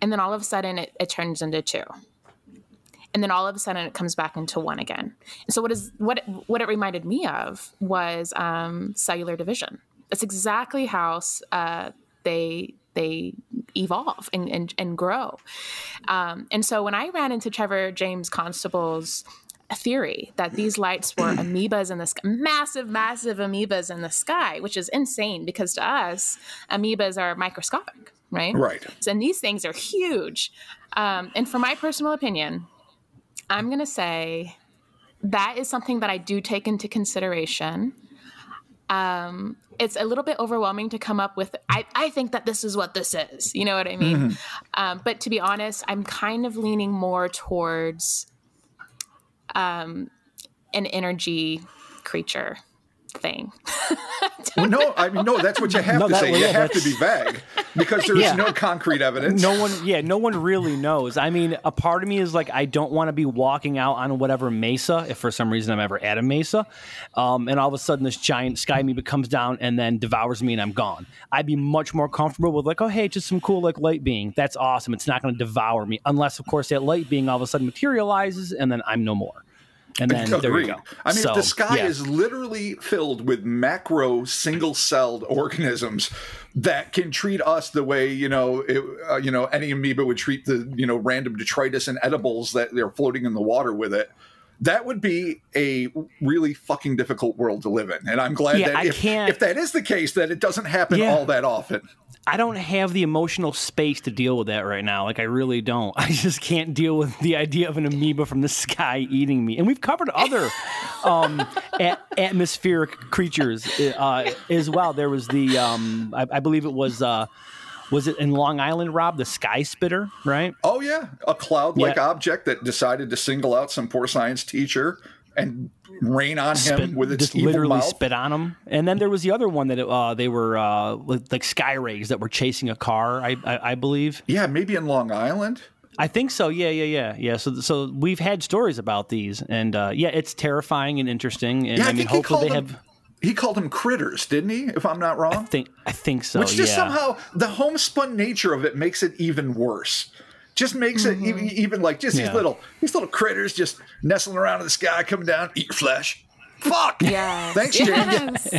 and then all of a sudden it, it turns into two and then all of a sudden it comes back into one again. So what is what what it reminded me of was um, cellular division. That's exactly how uh, they they evolve and and, and grow. Um, and so when I ran into Trevor James Constable's theory that these lights were (clears throat) amoebas in the sky, massive, massive amoebas in the sky, which is insane because to us, amoebas are microscopic, right? Right. And these things are huge. Um, and for my personal opinion, I'm going to say that is something that I do take into consideration. Um, it's a little bit overwhelming to come up with. I, I think that this is what this is. You know what I mean? Um, but to be honest, I'm kind of leaning more towards um, an energy creature thing. (laughs) Well, no, I mean, no, that's what you have No, to say. well, you yeah, have to be vague because there's Yeah. no concrete evidence. no one yeah no one really knows i mean a part of me is like i don't want to be walking out on whatever mesa if for some reason i'm ever at a mesa um, and all of a sudden this giant sky amoeba comes down and then devours me and i'm gone i'd be much more comfortable with like oh hey just some cool like light being that's awesome it's not going to devour me unless of course that light being all of a sudden materializes and then i'm no more and then there you go I mean, So, the sky yeah. is literally filled with macro single-celled (laughs) organisms that can treat us the way you know, it, uh, you know, any amoeba would treat the you know random detritus and edibles that they're floating in the water with it. That would be a really fucking difficult world to live in, and I'm glad Yeah, that I if, can't- if that is the case, that it doesn't happen Yeah. all that often. I don't have the emotional space to deal with that right now. Like I really don't. (laughs) I just can't deal with the idea of an amoeba from the sky eating me. And we've covered other (laughs) um, atmospheric creatures uh, as well. There was the, um, I, I believe it was, uh, was it in Long Island, Rob, the sky spitter, right? Oh yeah, a cloud-like Yeah. object that decided to single out some poor science teacher and rain on him with its just literally mouth. spit on him. And then there was the other one that uh, they were uh, like, like sky rays that were chasing a car, I, I, I believe. Yeah, maybe in Long Island. I think so. Yeah, yeah, yeah, yeah. So, so we've had stories about these, and uh, yeah, it's terrifying and interesting. And Yeah, I, I mean, hopefully they them. have. He called them critters, didn't he? If I'm not I wrong. think I think so. Which just yeah. somehow the homespun nature of it makes it even worse. Just makes it e- mm-hmm. even like just Yeah. these little these little critters just nestling around in the sky, coming down, eat your flesh. Fuck. Yeah. Thanks, James.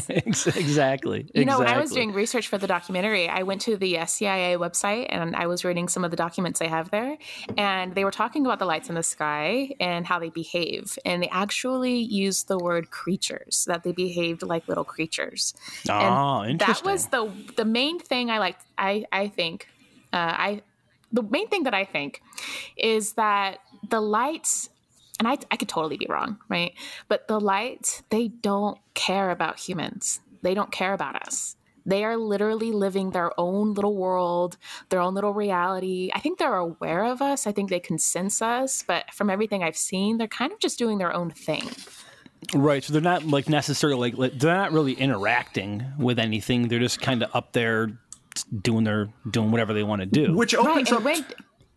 Yes. (laughs) exactly. You know, when I was doing research for the documentary, I went to the CIA website and I was reading some of the documents they have there. And they were talking about the lights in the sky and how they behave. And they actually used the word creatures, that they behaved like little creatures. Oh, and interesting. that was the the main thing I liked. I I think uh, I the main thing that I think is that the lights. And I, I could totally be wrong, right? But the lights, they don't care about humans. They don't care about us. They are literally living their own little world, their own little reality. I think they're aware of us. I think they can sense us. But from everything I've seen, they're kind of just doing their own thing. Right. So they're not like necessarily like like, they're not really interacting with anything. They're just kind of up there doing their doing whatever they want to do. Which Right. opens And up. when,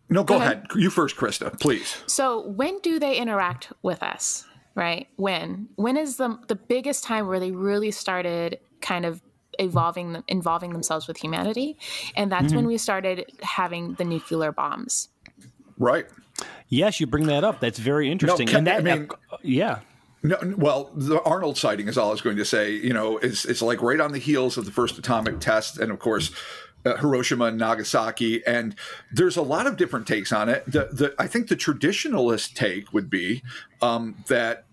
no, go, go ahead. You first, Krista, please. So when do they interact with us? Right? When? When is the the biggest time where they really started kind of evolving them involving themselves with humanity? And that's Mm-hmm. when we started having the nuclear bombs. Right. yes, you bring that up. That's very interesting. Ca- and that, I mean- yeah. No, well, the Arnold sighting is all I was going to say. You know, it's it's like right on the heels of the first atomic test, and of course, uh, Hiroshima and Nagasaki. And there's a lot of different takes on it. The the I think the traditionalist take would be um, that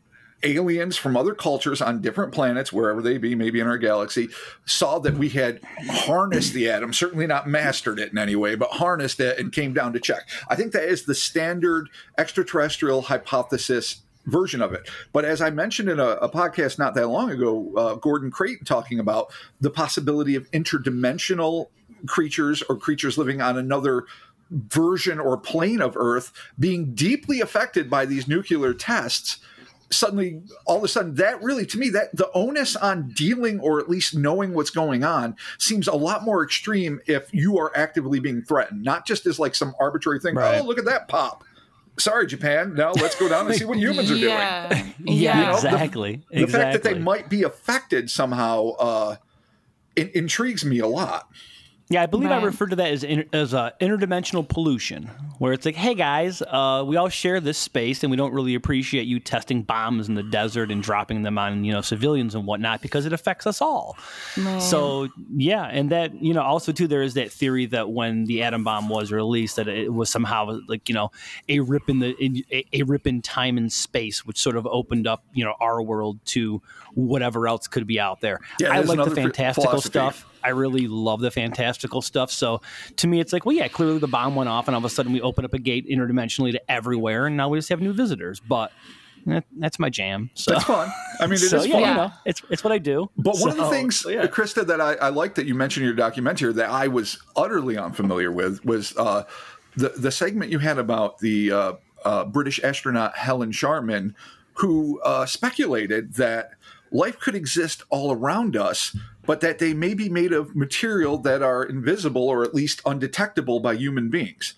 aliens from other cultures on different planets, wherever they be, maybe in our galaxy, saw that we had harnessed the atom, certainly not mastered it in any way, but harnessed it and came down to check. I think that is the standard extraterrestrial hypothesis version of it. But as I mentioned in a, a podcast not that long ago, uh, Gordon Creighton talking about the possibility of interdimensional creatures or creatures living on another version or plane of Earth being deeply affected by these nuclear tests. Suddenly, all of a sudden, that really, to me, that the onus on dealing or at least knowing what's going on seems a lot more extreme if you are actively being threatened, not just as like some arbitrary thing. Right. Oh, look at that pop. Sorry, Japan. Now let's go down and see what humans are doing yeah. (laughs) Yeah, Yeah. exactly. the exactly. fact that they might be affected somehow uh, in- intrigues me a lot. Yeah, I believe I Right. referred to that as inter- as uh, interdimensional pollution, where it's like, hey guys, uh, we all share this space, and we don't really appreciate you testing bombs in the desert and dropping them on you know civilians and whatnot because it affects us all. Man. So yeah, and that you know also too there is that theory that when the atom bomb was released that it was somehow like you know a rip in the in, a, a rip in time and space which sort of opened up you know our world to whatever else could be out there. Yeah, I like the fantastical philosophy. stuff. I really love the fantastical stuff. So to me, it's like, well, yeah, clearly the bomb went off, and all of a sudden we open up a gate interdimensionally to everywhere, and now we just have new visitors. But that's my jam. So, That's fun. (laughs) I mean, it is so yeah, fun. you know, it's it's what I do. But one of the So, things, yeah. Krista, that I, I like that you mentioned in your documentary that I was utterly unfamiliar with was uh, the the segment you had about the uh, uh, British astronaut Helen Sharman, who uh, speculated that life could exist all around us, but that they may be made of material that are invisible or at least undetectable by human beings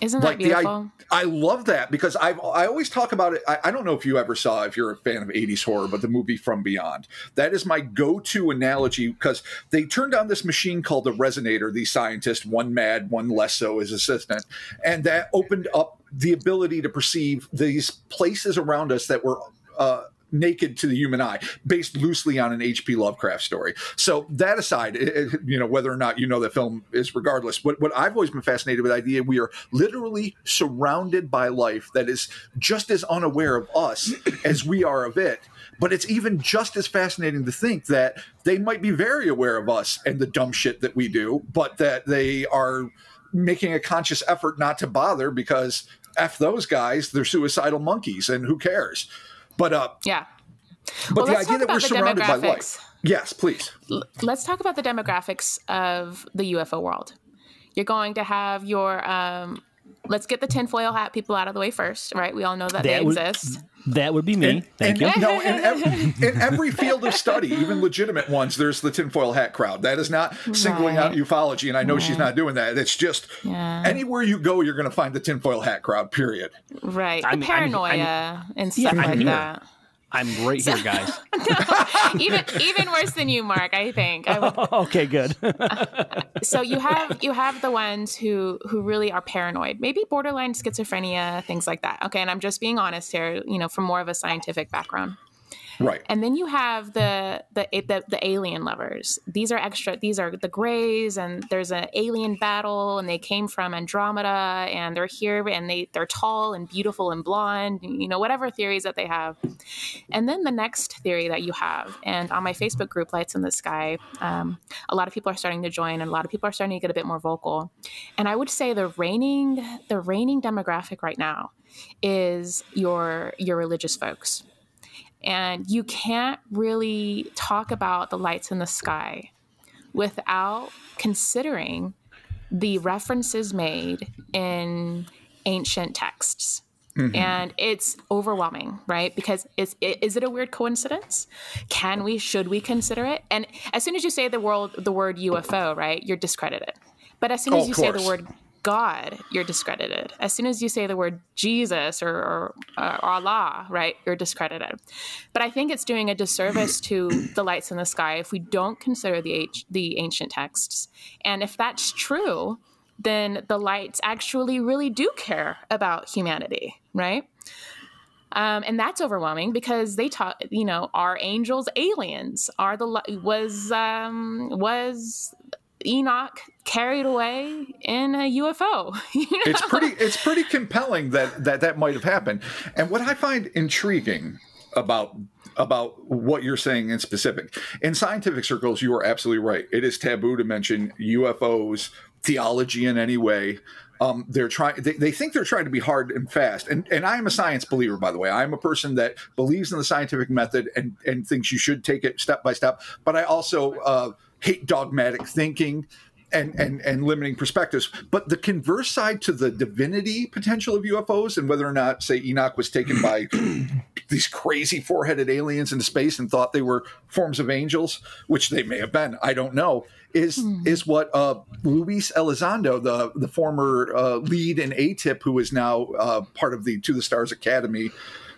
Isn't that like the beautiful? I, I love that because I've I always talk about it. I, I don't know if you ever saw if you're a fan of 80s horror, but the movie From Beyond. That is my go-to analogy because they turned on this machine called the resonator, these scientists, one mad, one less so as assistant, and that opened up the ability to perceive these places around us that were uh, naked to the human eye, based loosely on an H.P. Lovecraft story. So that aside, it- it- you know whether or not you know the film is regardless. What what I've always been fascinated with the idea we are literally surrounded by life that is just as unaware of us (clears throat) as we are of it. But it's even just as fascinating to think that they might be very aware of us and the dumb shit that we do, but that they are making a conscious effort not to bother because f those guys, they're suicidal monkeys, and who cares? But uh, yeah. but Well, the idea that we're surrounded by life. Yes, please. Let's talk about the demographics of the UFO world. You're going to have your um, let's get the tinfoil hat people out of the way first, right? We all know that, they would- exist. That would be me. And, Thank and you. no, in (laughs) every, in every field of study, even legitimate ones, there's the tinfoil hat crowd. That is not singling out ufology, and I know she's not doing that. It's just Yeah. anywhere you go, you're going to find the tinfoil hat crowd. Period. Right. I'm- the I'm- paranoia and stuff I'm like that. I'm right here, guys. (laughs) even even worse than you, Mark, I think. I would, (laughs) okay, good. (laughs) so you have you have the ones who who really are paranoid maybe borderline schizophrenia things like that okay and i'm just being honest here you know from more of a scientific background Right. And then you have the, the the the alien lovers. These are extra. These are the Greys, and there's an alien battle, and they came from Andromeda, and they're here, and they they're tall and beautiful and blonde. You know, whatever theories that they have. And then the next theory that you have, and on my Facebook group, Lights in the Sky, um, a lot of people are starting to join, and a lot of people are starting to get a bit more vocal. And I would say the reigning the reigning demographic right now is your your religious folks and you can't really talk about the lights in the sky without considering the references made in ancient texts. Mm-hmm. And it's overwhelming, right? Because is is it a weird coincidence? Can we should we consider it? And as soon as you say the word the word UFO, right, you're discredited. But as soon as Oh, you of say the word God, you're discredited. As soon as you say the word Jesus or, or, uh, or Allah, right, you're discredited. But I think it's doing a disservice to the lights in the sky if we don't consider the the ancient texts. And if that's true, then the lights actually really do care about humanity, right? Um, and that's overwhelming because they taught, you know, are angels aliens? Are the was um, was Enoch carried away in a UFO? (laughs) You know? it's pretty it's pretty compelling that that that might have happened. And what i find intriguing about about what you're saying in specific in scientific circles you are absolutely right. It is taboo to mention ufos theology in any way. Um, they're trying they, they think they're trying to be hard and fast. And and i'm a science believer by the way. I'm a person that believes in the scientific method and and thinks you should take it step by step. But i also uh, hate dogmatic thinking and, and and limiting perspectives. But the converse side to the divinity potential of UFOs and whether or not, say, Enoch was taken by (clears throat) these crazy four-headed aliens into space and thought they were forms of angels, which they may have been, I don't know, is is what uh, Luis Elizondo, the the former uh, lead in ATIP, who is now uh, part of the To the Stars Academy,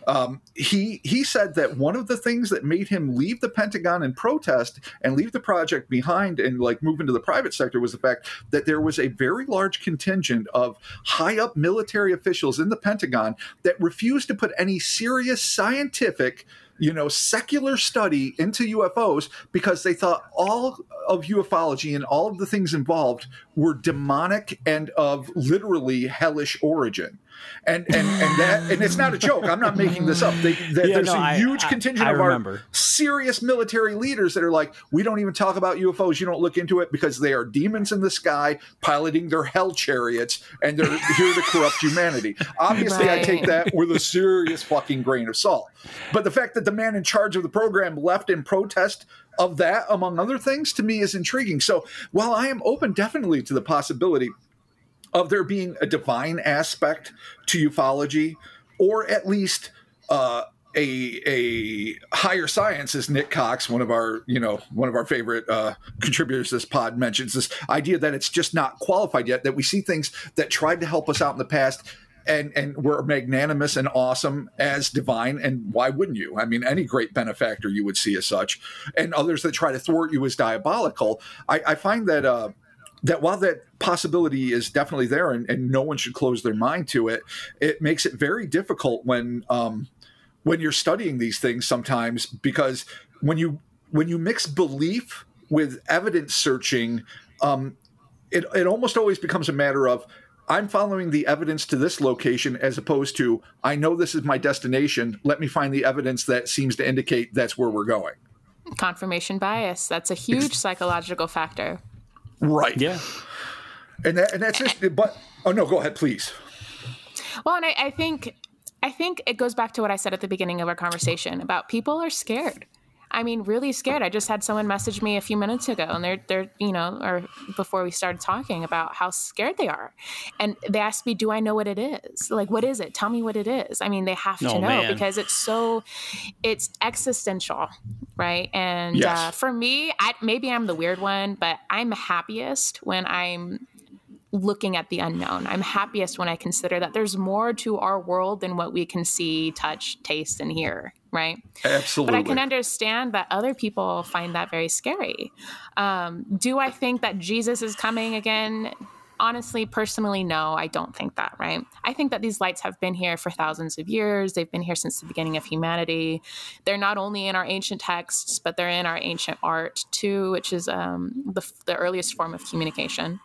um, he he said that one of the things that made him leave the Pentagon and protest and leave the project behind and like move into the private sector was the fact that there was a very large contingent of high up military officials in the Pentagon that refused to put any serious scientific you know, secular study into UFOs because they thought all of ufology and all of the things involved were demonic and of literally hellish origin. And and and that and it's not a joke. I'm not making this up. They, (laughs) that Yeah, there's no, a I- huge I- contingent I of remember. our serious military leaders that are like, we don't even talk about UFOs. You don't look into it because they are demons in the sky piloting their hell chariots and they're here to corrupt humanity. Obviously, I take that with a serious fucking grain of salt. But the fact that the man in charge of the program left in protest of that, among other things, to me is intriguing. So while I am open definitely to the possibility of there being a divine aspect to ufology, or at least uh, a a higher science, as Nick Cox, one of our you know one of our favorite uh, contributors to this pod, mentions this idea that it's just not qualified yet. That we see things that tried to help us out in the past. And, and were magnanimous and awesome as divine, and why wouldn't you? I mean, any great benefactor you would see as such, and others that try to thwart you as diabolical. I, I find that uh, that while that possibility is definitely there and, and no one should close their mind to it, it makes it very difficult when um, when you're studying these things sometimes because when you when you mix belief with evidence searching, um, it, it almost always becomes a matter of I'm following the evidence to this location as opposed to I know this is my destination. Let me find the evidence that seems to indicate that's where we're going. Confirmation bias. That's a huge psychological factor. Right. Yeah. And that, and that's it. But oh no, go ahead, please. Well, and I, I think I think it goes back to what I said at the beginning of our conversation about people are scared. I mean, really scared. I just had someone message me a few minutes ago, and they're they're you know, or before we started talking about how scared they are, and they asked me, "Do I know what it is? Like, what is it? Tell me what it is." I mean, they have to Oh, know man. because it's so, it's existential, right? And Yes. uh, for me, I, maybe I'm the weird one, but I'm happiest when I'm looking at the unknown. I'm happiest when I consider that there's more to our world than what we can see, touch, taste, and hear, right? Absolutely. But I can understand that other people find that very scary. Um, do I think that Jesus is coming again honestly, personally, no, I don't think that, right? I think that these lights have been here for thousands of years. They've been here since the beginning of humanity. They're not only in our ancient texts, but they're in our ancient art too, which is um, the, the earliest form of communication.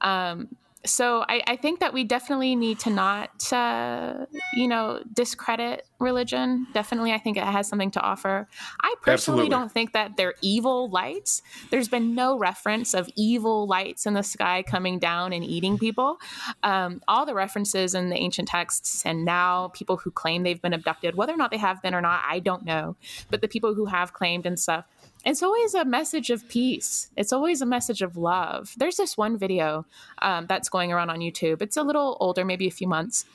Um, so I, I, think that we definitely need to not, uh, you know, discredit religion. Definitely, I think it has something to offer. I personally Absolutely. don't think that they're evil lights. There's been no reference of evil lights in the sky coming down and eating people. Um, all the references in the ancient texts, and now people who claim they've been abducted, whether or not they have been or not, I don't know. But the people who have claimed and stuff, it's always a message of peace. It's always a message of love. There's this one video um, that's going around on YouTube. It's a little older, maybe a few months,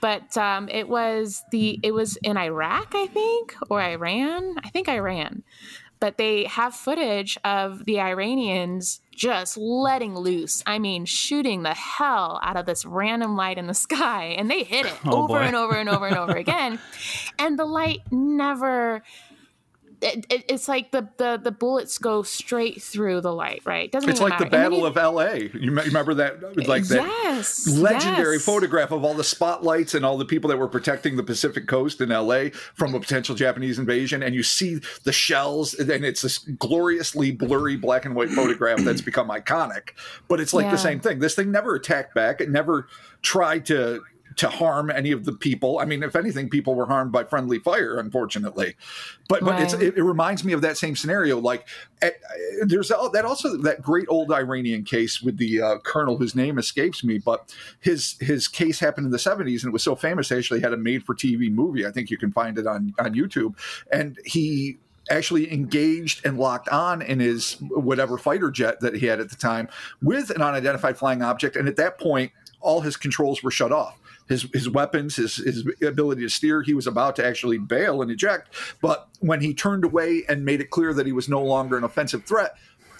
but um, it was the it was in Iraq, I think, or Iran. I think Iran. But they have footage of the Iranians just letting loose. I mean, shooting the hell out of this random light in the sky, and they hit it Oh, over boy. and over and over and over (laughs) again. And the light never it, it, it's like the, the the bullets go straight through the light, right? Doesn't It's like the matter. Then Battle of L.A. You remember that? Like that yes, legendary yes. photograph of all the spotlights and all the people that were protecting the Pacific coast in LA from a potential Japanese invasion. And you see the shells, and it's this gloriously blurry black and white photograph that's become iconic. But it's like Yeah. the same thing. This thing never attacked back. It never tried to to harm any of the people. I mean, if anything, people were harmed by friendly fire, unfortunately. But but it's, it, it reminds me of that same scenario. Like eh, eh, there's that also that great old Iranian case with the uh, colonel whose name escapes me, but his his case happened in the 70s and it was so famous they actually had a made for TV movie. I think you can find it on on YouTube. And he actually engaged and locked on in his whatever fighter jet that he had at the time with an unidentified flying object and at that point all his controls were shut off his his weapons, his his ability to steer. He was about to actually bail and eject, but when he turned away and made it clear that he was no longer an offensive threat,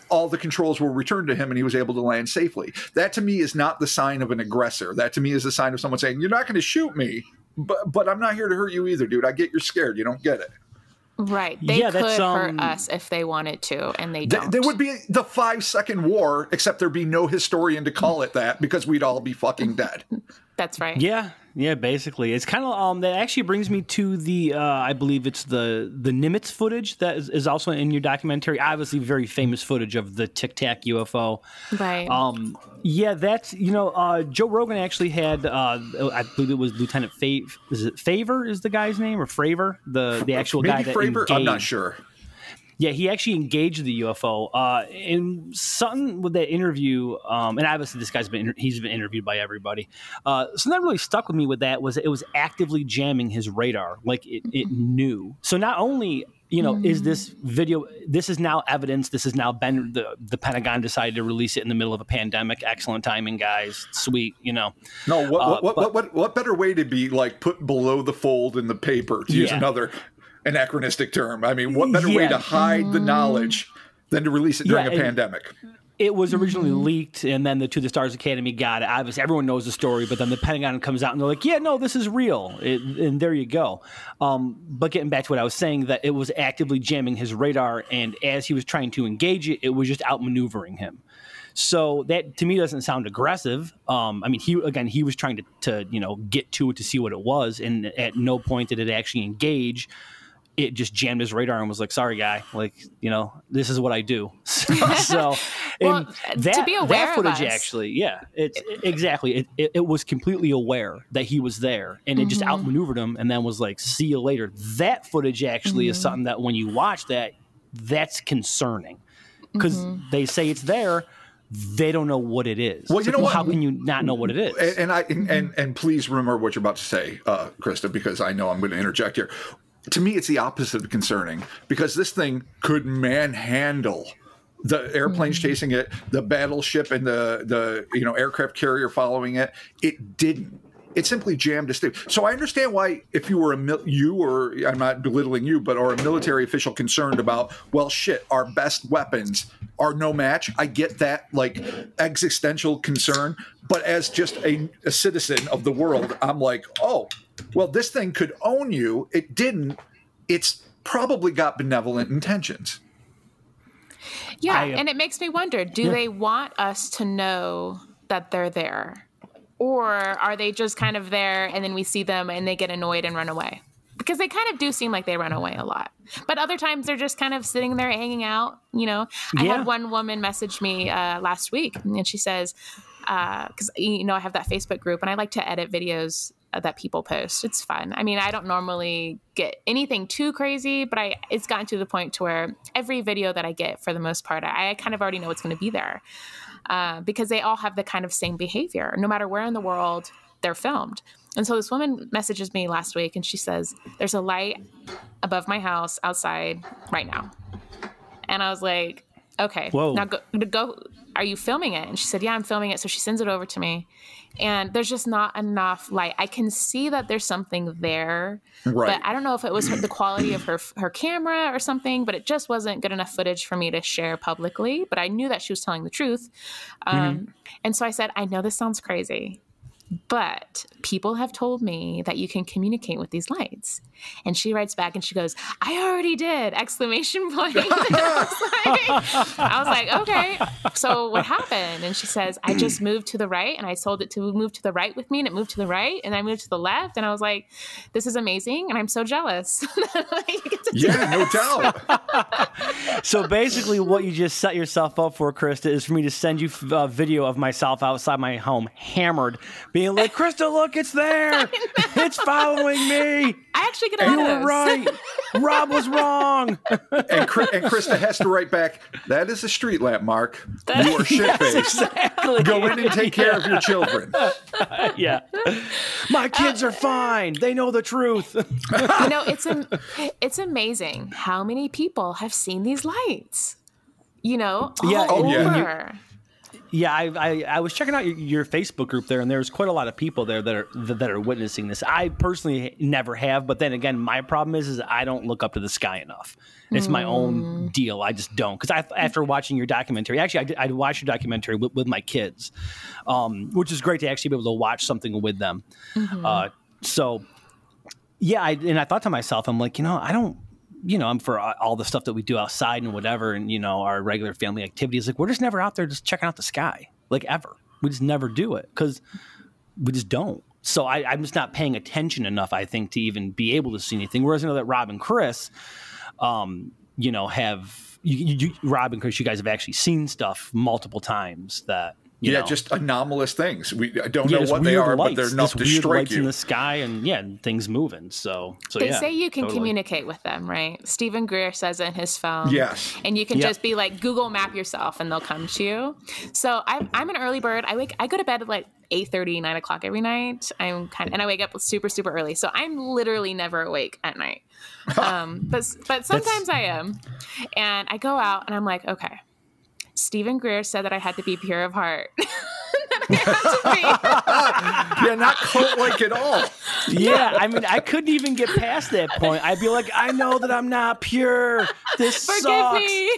all the controls were returned to him and he was able to land safely. That to me is not the sign of an aggressor. That to me is the sign of someone saying, "You're not going to shoot me, but but I'm not here to hurt you either, dude. I get you're scared. You don't get it." Right. They Yeah, could that's, hurt um, us if they wanted to, and they Th- don't. there would be the five second war, except there'd be no historian to call it that because we'd all be fucking dead. That's right. Yeah, yeah, basically, it's kind of um that actually brings me to the uh, I believe it's the the Nimitz footage that is, is also in your documentary. Obviously, very famous footage of the Tic Tac UFO. Right. Um, yeah, that's you know uh, Joe Rogan actually had uh, I believe it was Lieutenant Fav is it Favor is the guy's name or Fravor the the actual guy Maybe that Fravor. I'm not sure. Yeah, he actually engaged the UFO. Uh, in something with that interview, um, and obviously this guy's been he's been interviewed by everybody. Uh, something that really stuck with me with that was it was actively jamming his radar, like it, it knew. So not only you know is this video, this is now evidence. This has now been the the Pentagon decided to release it in the middle of a pandemic. Excellent timing, guys. Sweet, you know. No, what, Uh, what, what, but- what, what better way to be like put below the fold in the paper to use another anachronistic term? I mean, what better way to hide the knowledge than to release it during Yeah, a pandemic? it was originally leaked and then the to the stars academy got it. Obviously everyone knows the story but then the pentagon comes out and they're like yeah no this is real. It, and there you go. Um, but getting back to what i was saying that it was actively jamming his radar and as he was trying to engage it it was just outmaneuvering him. So that to me doesn't sound aggressive. Um, i mean he again he was trying to, to you know get to it to see what it was and at no point did it actually engage it just jammed his radar and was like, "Sorry, guy. Like, you know, this is what I do." (laughs) So, so Well, and to be aware that of footage us- actually, yeah, it's exactly. It, it, it was completely aware that he was there, and it Mm-hmm. just outmaneuvered him, and then was like, "See you later." That footage actually is Mm-hmm. something that when you watch that, that's concerning because Mm-hmm. they say it's there. They don't know what it is. Well, you know what? How can you not know what it is? And, and I and, and and please remember what you're about to say, uh, Krista, because I know I'm going to interject here. To me, it's the opposite of concerning because this thing could manhandle the airplanes mm-hmm. chasing it, the battleship and the the you know aircraft carrier following it. It didn't. It simply jammed a stick. So I understand why, if you were a mil- you or I'm not belittling you, but or a military official concerned about, well, shit, our best weapons are no match. I get that like existential concern, but as just a, a citizen of the world, I'm like, oh, well, this thing could own you. It didn't. It's probably got benevolent intentions. Yeah, I, uh, and it makes me wonder: Do they want us to know that they're there? Or are they just kind of there and then we see them and they get annoyed and run away? Because they kind of do seem like they run away a lot. But other times they're just kind of sitting there hanging out, you know. I Yeah. had one woman message me uh, last week and she says, because you know I have that Facebook group and I like to edit videos uh, that people post. It's fun. I mean, I don't normally get anything too crazy, but I it's gotten to the point to where every video that I get, for the most part, I, I kind of already know what's going to be there uh, because they all have the kind of same behavior, no matter where in the world they're filmed. And so this woman messages me last week and she says, "There's a light above my house outside right now," and I was like. Okay. Whoa. Now go, go. Are you filming it? And she said, Yeah, I'm filming it. So she sends it over to me, and there's just not enough light. I can see that there's something there, Right. but I don't know if it was the quality of her her camera or something. But it just wasn't good enough footage for me to share publicly. But I knew that she was telling the truth, um, and so I said, I know this sounds crazy. But people have told me that you can communicate with these lights. And she writes back and she goes, I already did! Exclamation point. (laughs) I, was like, I was like, okay. So what happened? And she says, I just moved to the right and I told it to move to the right with me and it moved to the right and I moved to the left. And I was like, this is amazing. And I'm so jealous. You get to do Yeah, no doubt. (laughs) So basically, what you just set yourself up for, Krista, is for me to send you a uh, video of myself outside my home, hammered, being like, "Krista, look, it's there! (laughs) It's following me! I actually get a You lot were of those. right. Rob was wrong." (laughs) And, Chri- and Krista has to write back, that is a street lamp, Mark. You are (laughs) shit faced. exactly. Go in and take care of your children. yeah. My uh, kids are fine. They know the truth. you know, it's am- it's amazing how many people have seen these lights. You know, all Yeah, Oh, over. Yeah, I, I, I was checking out your, your Facebook group there, and there's quite a lot of people there that are that are witnessing this. I personally never have, but then again, my problem is is I don't look up to the sky enough. It's my own deal. I just don't because I after watching your documentary, actually, I, I watched your documentary with, with my kids, um, which is great to actually be able to watch something with them. Uh, so, yeah, I, and I thought to myself, I'm like, you know, I don't you know, I'm for all the stuff that we do outside and whatever, and you know, our regular family activities. Like we're just never out there just checking out the sky, like ever. We just never do it because we just don't. So I, I'm just not paying attention enough, I think, to even be able to see anything. Whereas I know that Rob and Chris, um, you know, have you, you, Rob and Chris, you guys have actually seen stuff multiple times that. You yeah, know, just anomalous things. We I don't yeah, know what they are, lights, but they're enough just to weird strike lights in the sky, and yeah, and things moving. So, so They yeah, say you can totally. communicate with them, right? Steven Greer says in his phone. Yes. And you can Yep. just be like, Google map yourself and they'll come to you. So I'm, I'm an early bird. I wake, I go to bed at like 8 9 o'clock every night. I'm kind of, and I wake up super, super early. So I'm literally never awake at night. (laughs) Um, but, but sometimes I am. And I go out and I'm like, okay, Steven Greer said that I had to be pure of heart. (laughs) That I had to be- yeah, not cult like at all. Yeah, I mean, I couldn't even get past that point. I'd be like, I know that I'm not pure. This Forgive sucks. me.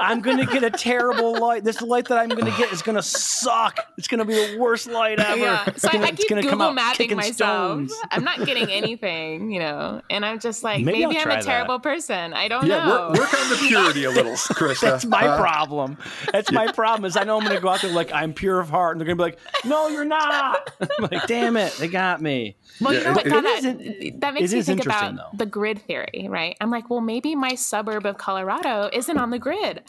I'm gonna get a terrible light. This light that I'm gonna get is gonna suck. It's gonna be the worst light ever. Yeah. So I, gonna, I it's keep gonna come Google mapping myself. stones. I'm not getting anything, you know, and I'm just like, Maybe maybe, I'll I'm try a that. terrible person. I don't Yeah, know. work, work on the purity a little, (laughs) Krista. That's my Uh, problem. That's my problem. Is I know I'm gonna go out there like I'm pure of heart, and they're gonna be like, "No, you're not." (laughs) I'm like, damn it, they got me. well, you know what? it- God, it is that, that makes me think about though. the grid theory, right? I'm like, well, maybe my suburb of Colorado isn't on the grid,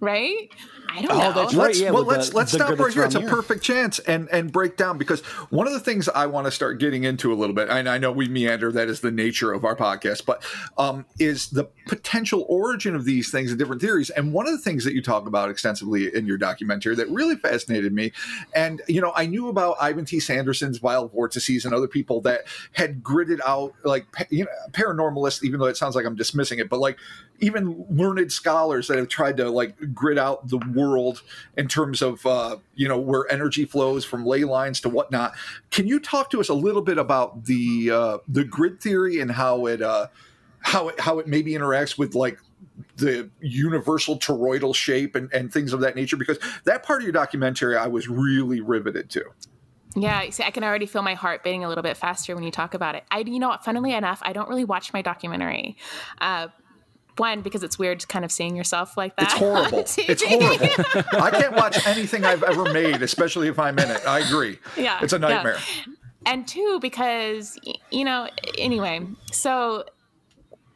right? I don't know. Oh, that's right. let's, yeah, well, let's the- let's the stop right here. It's a here. perfect chance and and break down because one of the things I want to start getting into a little bit, and I know we meander, that is the nature of our podcast, but um, is the potential origin of these things and different theories. And one of the things that you talk about extensively in your documentary that really fascinated me, and you know, I knew about Ivan T. Sanderson's wild vortices and other people that had gridded out like you know paranormalists, even though it sounds like I'm dismissing it, but like even learned scholars that have tried to like grid out the world in terms of uh, you know where energy flows from ley lines to whatnot. Can you talk to us a little bit about the uh, the grid theory and how it uh, how it how it maybe interacts with like the universal toroidal shape and, and things of that nature? Because that part of your documentary I was really riveted to. Yeah, see, I can already feel my heart beating a little bit faster when you talk about it. I, you know, what, funnily enough, I don't really watch my documentary. Uh, one because it's weird kind of seeing yourself like that. It's horrible. it's (laughs) horrible. I can't watch anything I've ever made, especially if I'm in it. I agree. Yeah, It's a yeah. nightmare. and two because you know anyway so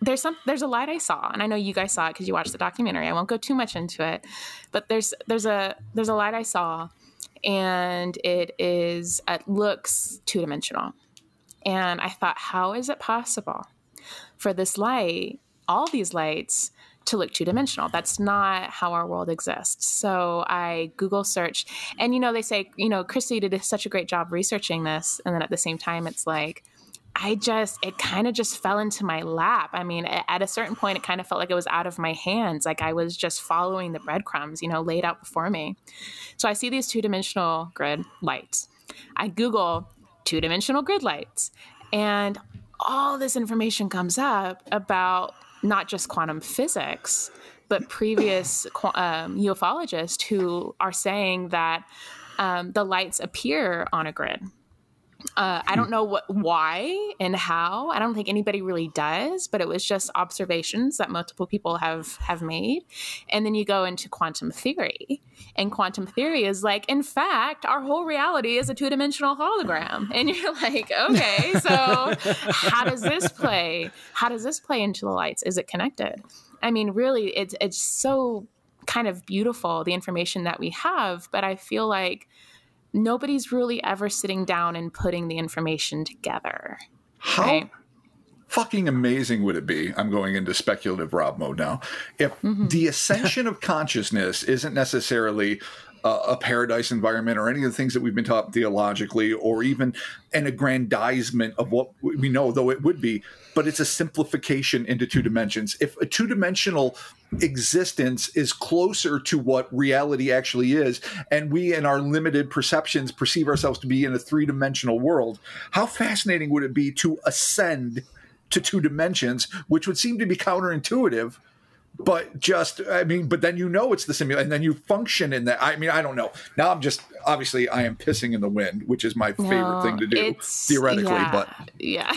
there's some there's a light i saw and i know you guys saw it because you watched the documentary i won't go too much into it but there's there's a there's a light i saw and it is it looks two-dimensional and i thought how is it possible for this light all these lights to look two dimensional. That's not how our world exists. So I Google searched, and you know, they say, you know, Christy did such a great job researching this. And then at the same time, it's like, I just, it kind of just fell into my lap. I mean, at a certain point, it kind of felt like it was out of my hands. Like I was just following the breadcrumbs, you know, laid out before me. So I see these two dimensional grid lights. I Google two dimensional grid lights, and all this information comes up about not just quantum physics, but previous (coughs) um, ufologists who are saying that um, the lights appear on a grid. Uh, I don't know what, why, and how. I don't think anybody really does, but it was just observations that multiple people have have made. And then you go into quantum theory, and quantum theory is like, in fact, our whole reality is a two dimensional hologram. And you're (laughs) like, okay, so how does this play? How does this play into the lights? Is it connected? I mean, really, it's it's so kind of beautiful the information that we have, but I feel like nobody's really ever sitting down and putting the information together. How Right. fucking amazing would it be? I'm going into speculative Rob mode now. If Mm-hmm. the ascension of consciousness isn't necessarily a, a paradise environment or any of the things that we've been taught theologically, or even an aggrandizement of what we know, though it would be, but it's a simplification into two dimensions. If a two dimensional existence is closer to what reality actually is, and we in our limited perceptions perceive ourselves to be in a three dimensional world, how fascinating would it be to ascend to two dimensions, which would seem to be counterintuitive? But just, I mean, but then you know it's the simulation, and then you function in that. I mean, I don't know. Now I'm just, obviously, I am pissing in the wind, which is my favorite No, thing to do, theoretically. yeah, But yeah,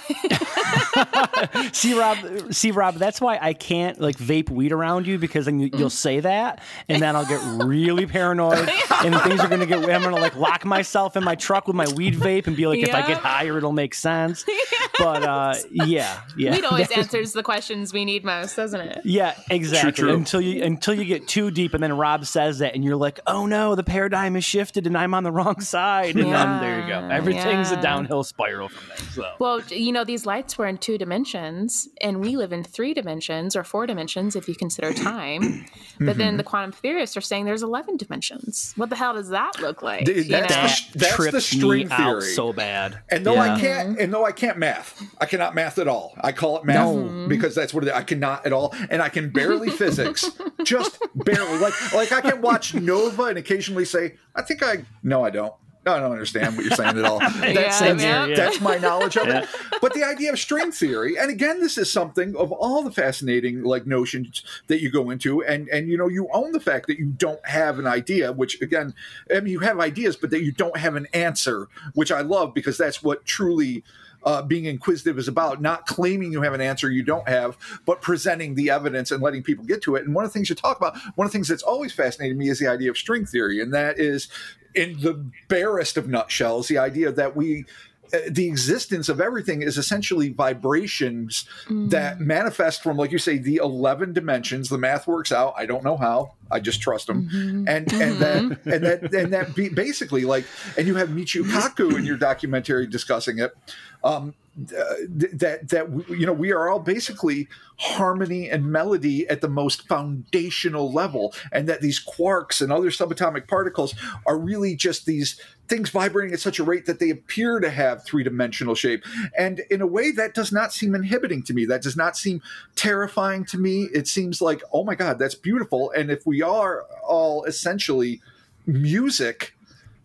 (laughs) see Rob, see Rob, that's why I can't like vape weed around you because then you, you'll say that, and then I'll get really paranoid, (laughs) and things are gonna get. I'm gonna like lock myself in my truck with my weed vape and be like, if I Yeah. get higher, it'll make sense. (laughs) But uh, yeah, yeah, Weed always answers the questions we need most, doesn't it? Yeah, exactly. True. Until you until you get too deep, and then Rob says that, and you're like, "Oh no, the paradigm has shifted, and I'm on the wrong side." And then there you go. Yeah, Everything's a downhill spiral from there. So Well, you know, these lights were in two dimensions, and we live in three dimensions or four dimensions if you consider (coughs) time. But then mm-hmm. the quantum theorists are saying there's 11 dimensions. What the hell does that look like? Dude, that's know? the that sh- that's the string me out theory. so bad. And though I can't, and though I can't math, I cannot math at all. I call it math because that's what it, I cannot at all, and I can barely physics, just barely. Like like I can watch Nova and occasionally say, I think I no, I don't. No, I don't understand what you're saying at all. That's, (laughs) Yeah, that's, yeah. Yeah. that's my knowledge of it. But the idea of string theory, and again, this is something of all the fascinating like notions that you go into, and and you know you own the fact that you don't have an idea, which again, I mean you have ideas, but that you don't have an answer, which I love because that's what truly. Uh, being inquisitive is about not claiming you have an answer you don't have, but presenting the evidence and letting people get to it. And one of the things you talk about, one of the things that's always fascinated me is the idea of string theory, and that is, in the barest of nutshells, the idea that we uh, the existence of everything is essentially vibrations that manifest from like you say the 11 dimensions. The math works out. I don't know how. I just trust them and and that and that and that be basically like and you have michio kaku in your documentary discussing it um that that you know we are all basically harmony and melody at the most foundational level and that these quarks and other subatomic particles are really just these things vibrating at such a rate that they appear to have three-dimensional shape. And in a way that does not seem inhibiting to me. That does not seem terrifying to me. It seems like oh my god that's beautiful. And if we are all essentially music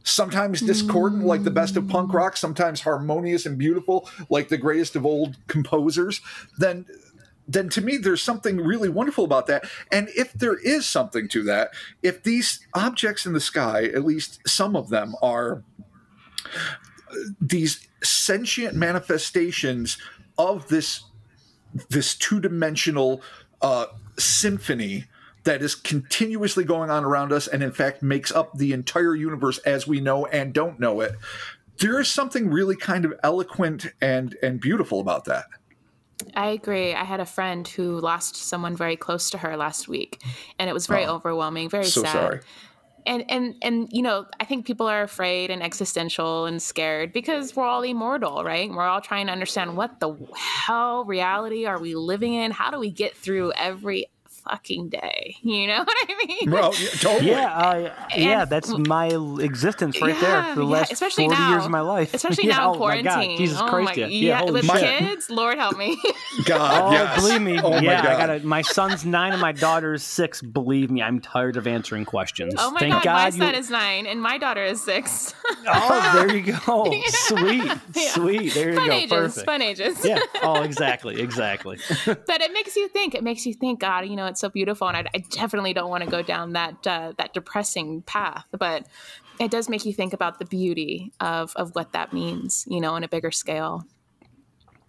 sometimes discordant like the best of punk rock sometimes harmonious and beautiful like the greatest of old composers then then to me there's something really wonderful about that. And if there is something to that if these objects in the sky at least some of them are these sentient manifestations of this this two-dimensional uh, symphony that is continuously going on around us and in fact makes up the entire universe as we know and don't know it there is something really kind of eloquent and and beautiful about that I agree. I had a friend who lost someone very close to her last week, and it was very Oh. overwhelming, very so sad. sorry And and and you know, I think people are afraid and existential and scared because we're all immortal, right? We're all trying to understand what the hell reality are we living in? How do we get through every fucking day? You know (laughs) what I mean? well yeah, totally Yeah, I, yeah, And- that's my existence right there for the yeah, last especially 40 now. years of my life. (laughs) Especially Yeah, now oh in my God, quarantine. Jesus oh Christ, my, yeah. yeah, holy with shit. kids, Lord help me. (laughs) god Oh, yes. believe me. oh my yeah, god I got My son's nine and my daughter's six. Believe me, I'm tired of answering questions. Oh my Thank god, God, my you. son is nine and my daughter is six. Oh, there you go. Sweet, Yeah. sweet. There you fun go. ages, Perfect. fun ages. Yeah. Oh, exactly, exactly. but it makes you think. It makes you think. God, you know, it's so beautiful, and I, I definitely don't want to go down that uh, that depressing path. But it does make you think about the beauty of of what that means. You know, on a bigger scale.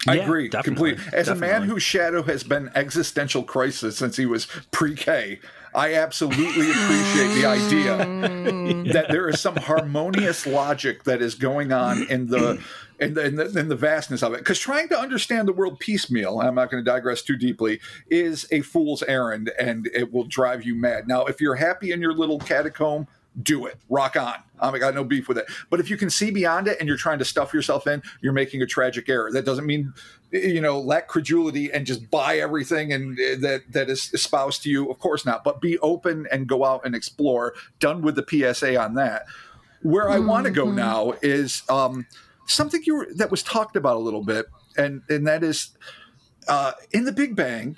I Yeah, agree definitely, completely. As a man whose shadow has been existential crisis since he was pre-K, I absolutely (laughs) appreciate the idea that there is some harmonious logic that is going on in the in the, in the, the vastness of it. Because trying to understand the world piecemeal, I'm not going to digress too deeply, is a fool's errand, and it will drive you mad. Now, if you're happy in your little catacomb, do it. Rock on. I got no beef with it. But if you can see beyond it and you're trying to stuff yourself in, you're making a tragic error. That doesn't mean you know lack credulity and just buy everything and uh, that that is espoused to you. Of course not. But be open and go out and explore. Done with the PSA on that. Where I want to go now is um, something you were, that was talked about a little bit, and and that is uh, in the Big Bang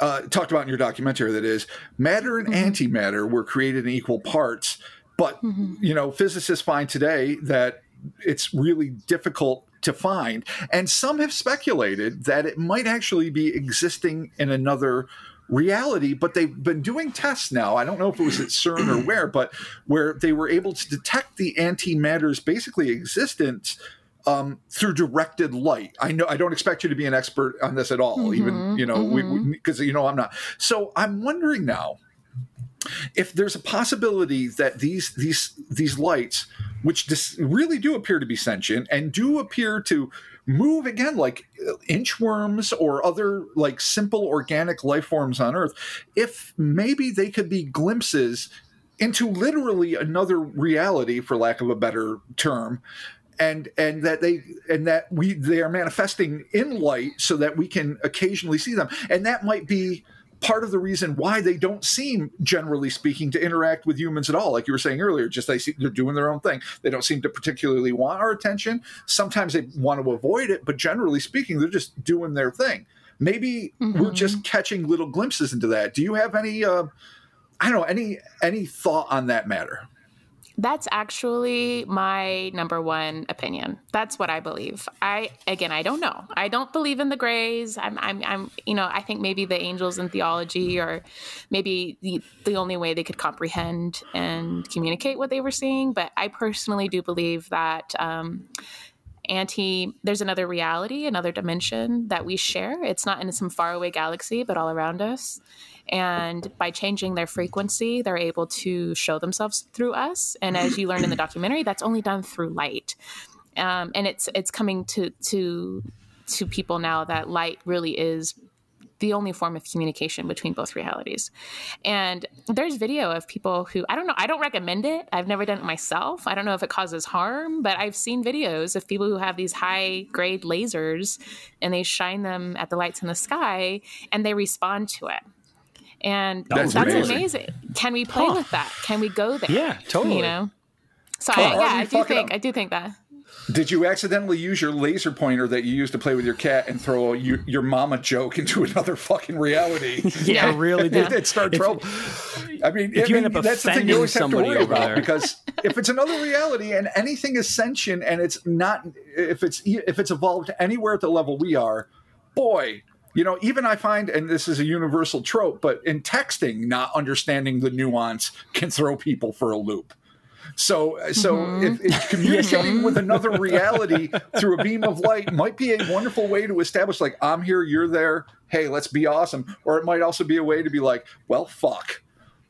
uh, talked about in your documentary that is matter and antimatter were created in equal parts but you know physicists find today that it's really difficult to find. And some have speculated that it might actually be existing in another reality but they've been doing tests now i don't know if it was at cern or where but where they were able to detect the antimatter's basically existence um, through directed light. I know I don't expect you to be an expert on this at all, even you know, because you know I'm not. So I'm wondering now if there's a possibility that these these these lights, which dis- really do appear to be sentient and do appear to move again like uh, inchworms or other like simple organic life forms on Earth, if maybe they could be glimpses into literally another reality, for lack of a better term, and and that they and that we they are manifesting in light so that we can occasionally see them. And that might be part of the reason why they don't seem generally speaking to interact with humans at all. Like you were saying earlier just they see, they're doing their own thing. They don't seem to particularly want our attention. Sometimes they want to avoid it but generally speaking they're just doing their thing. Maybe we're just catching little glimpses into that. Do you have any uh i don't know any any thought on that matter That's actually my number one opinion. That's what I believe. I again, I don't know. I don't believe in the grays. I'm, I'm, I'm. You know, I think maybe the angels in theology, or maybe the the only way they could comprehend and communicate what they were seeing. But I personally do believe that. Um, anti there's another reality another dimension that we share. It's not in some faraway galaxy but all around us. And by changing their frequency they're able to show themselves through us. And as you learned in the documentary that's only done through light. Um, and it's it's coming to to to people now that light really is the only form of communication between both realities. And there's video of people who I don't know, I don't recommend it. I've never done it myself. I don't know if it causes harm, but I've seen videos of people who have these high grade lasers and they shine them at the lights in the sky and they respond to it. And That's that's, amazing. amazing. Can we play with that? Can we go there? Yeah, totally. You know? So I, yeah, I do think? I do think that. Did you accidentally use your laser pointer that you used to play with your cat and throw a, you, your mama joke into (laughs) another fucking reality? (laughs) Yeah, Yeah. really did. (laughs) it started trouble. I mean, if I you mean, end up that's the thing offending you always have to somebody worry over about there. because if it's another reality and anything is sentient and it's not, if it's if it's evolved anywhere at the level we are, boy, you know, even I find, and this is a universal trope, but in texting, not understanding the nuance can throw people for a loop. So, uh, so mm-hmm. if, if (laughs) communicating with another (laughs) reality through a beam of light might be a wonderful way to establish, like, I'm here, you're there. Hey, let's be awesome. Or it might also be a way to be like, well, fuck.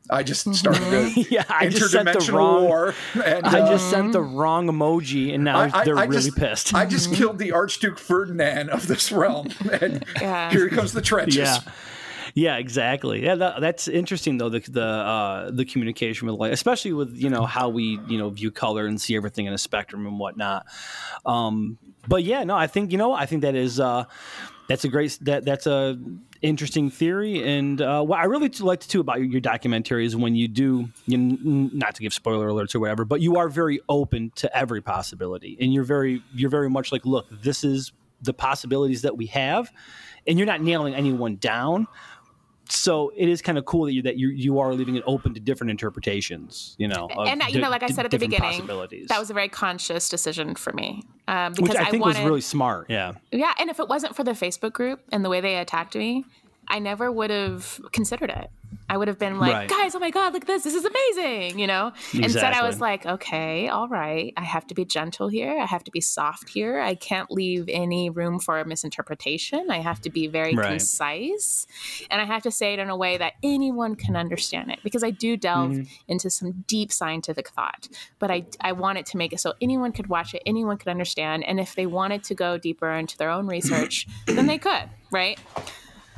I just mm-hmm. started a (laughs) Yeah, I just sent the interdimensional wrong- war, and I uh, just sent the wrong emoji, and now I- I- they're I really just- pissed. I just mm-hmm. killed the Archduke Ferdinand of this realm, and Yeah. here comes the trenches. yeah. Yeah, exactly. Yeah, that, that's interesting though. The the uh, the communication with light, especially with you know how we you know view color and see everything in a spectrum and whatnot. Um, but yeah, no, I think you know I think that is uh, that's a great that that's a interesting theory. And uh, what I really liked too about your, documentary is when you do you not to give spoiler alerts or whatever, but you are very open to every possibility, and you're very you're very much like, look, this is the possibilities that we have, and you're not nailing anyone down so it is kind of cool that you that you you are leaving it open to different interpretations. You know, of and you know, like I said at the beginning, that was a very conscious decision for me um, because which I think wanted, was really smart. Yeah, yeah. And if it wasn't for the Facebook group and the way they attacked me, I never would have considered it. I would have been like, Right. guys, oh my god, look at this, this is amazing, you know. Instead, I was like, okay, all right, I have to be gentle here. I have to be soft here. I can't leave any room for a misinterpretation. I have to be very Right. concise, and I have to say it in a way that anyone can understand it because I do delve Mm-hmm. into some deep scientific thought. But I I wanted to make it so anyone could watch it, anyone could understand, and if they wanted to go deeper into their own research, then they could, right?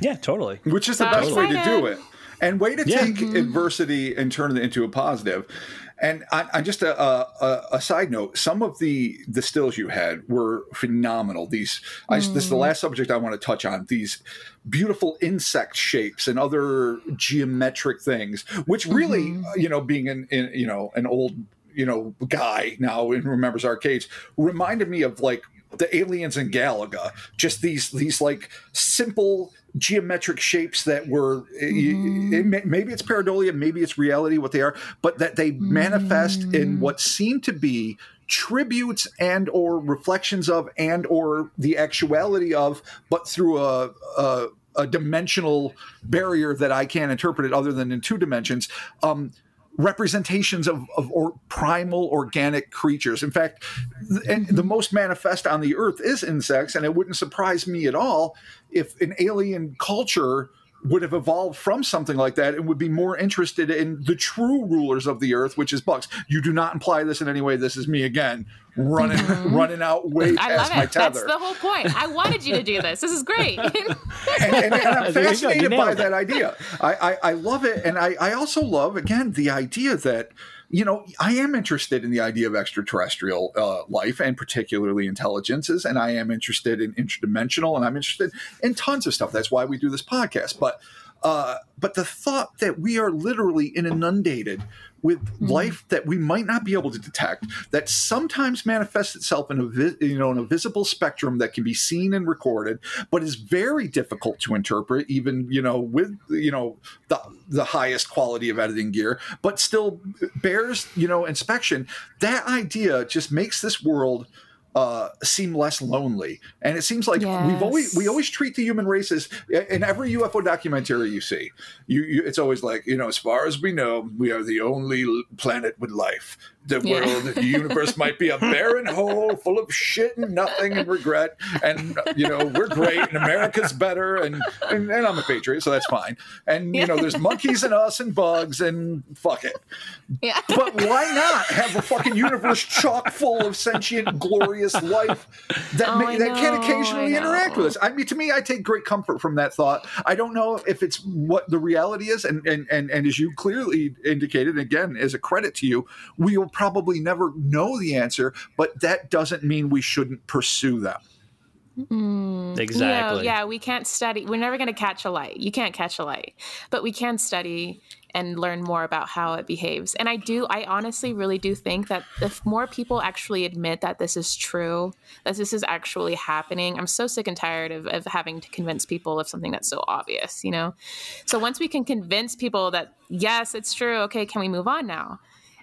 Yeah, totally. which is the So best way to do it. And way to Yeah. take adversity and turn it into a positive. positive and I, I just a, a, a side note some of the the stills you had were phenomenal. These I, this is the last subject i want to touch on. These beautiful insect shapes and other geometric things which really uh, you know being an in, you know an old you know guy now and remembers arcades reminded me of like the aliens in Galaga, just these these like simple geometric shapes that were eh, it mm-hmm. eh, may- maybe it's pareidolia, maybe it's reality what they are, but that they manifest in mm-hmm. what seem to be tributes and or reflections of and or the actuality of, but through a, a a dimensional barrier that I can't interpret it other than in two dimensions. Um, representations of, of or primal organic creatures. In fact, and the most manifest on the earth is insects, and it wouldn't surprise me at all if an alien culture would have evolved from something like that and would be more interested in the true rulers of the earth, which is bugs. You do not imply this in any way. This is me again running mm-hmm. running out way I love past my it. That's the whole point. I wanted you to do this. This is great. (laughs) and, and, and I'm (laughs) There you go. You fascinated by it. that idea. I, I, I love it, and I, I also love again the idea that you know I am interested in the idea of extraterrestrial uh, life and particularly intelligences, and I am interested in interdimensional, and I'm interested in tons of stuff. That's why we do this podcast, but. Uh, but the thought that we are literally inundated with hmm. life that we might not be able to detect, that sometimes manifests itself in a vi- you know in a visible spectrum that can be seen and recorded, but is very difficult to interpret, even you know with you know the the highest quality of editing gear, but still bears you know inspection. That idea just makes this world uh, seem less lonely. And it seems like we've always we always treat the human race as in every UFO documentary you see. You, you it's always like you know, as far as we know, we are the only planet with life. The Yeah. world, the universe might be a (laughs) barren hole full of shit and nothing and regret. And you know, we're great and America's better. And and, and I'm a patriot, so that's fine. And you know, there's monkeys and us and bugs and fuck it. yeah. But why not have a fucking universe chock full of sentient, (laughs) life that (laughs) Oh, ma- I that can know, occasionally interact with us? I mean, to me, I take great comfort from that thought. I don't know if it's what the reality is, and and and, and as you clearly indicated, again, as a credit to you, we will probably never know the answer, but that doesn't mean we shouldn't pursue them. Mm. Exactly. You know, yeah, we can't study. We're never going to catch a light. You can't catch a light, but we can study and learn more about how it behaves. And I do, I honestly really do think that if more people actually admit that this is true, that this is actually happening, I'm so sick and tired of, of having to convince people of something that's so obvious, you know? So once we can convince people that, yes, it's true, okay, can we move on now?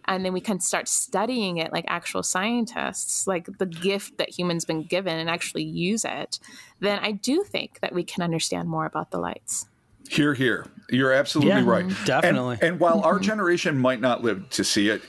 And then we can start studying it like actual scientists like the gift that humans been given and actually use it then i do think that we can understand more about the lights Here, here. You're absolutely Yeah, right. definitely. And, and while our mm-hmm. generation might not live to see it,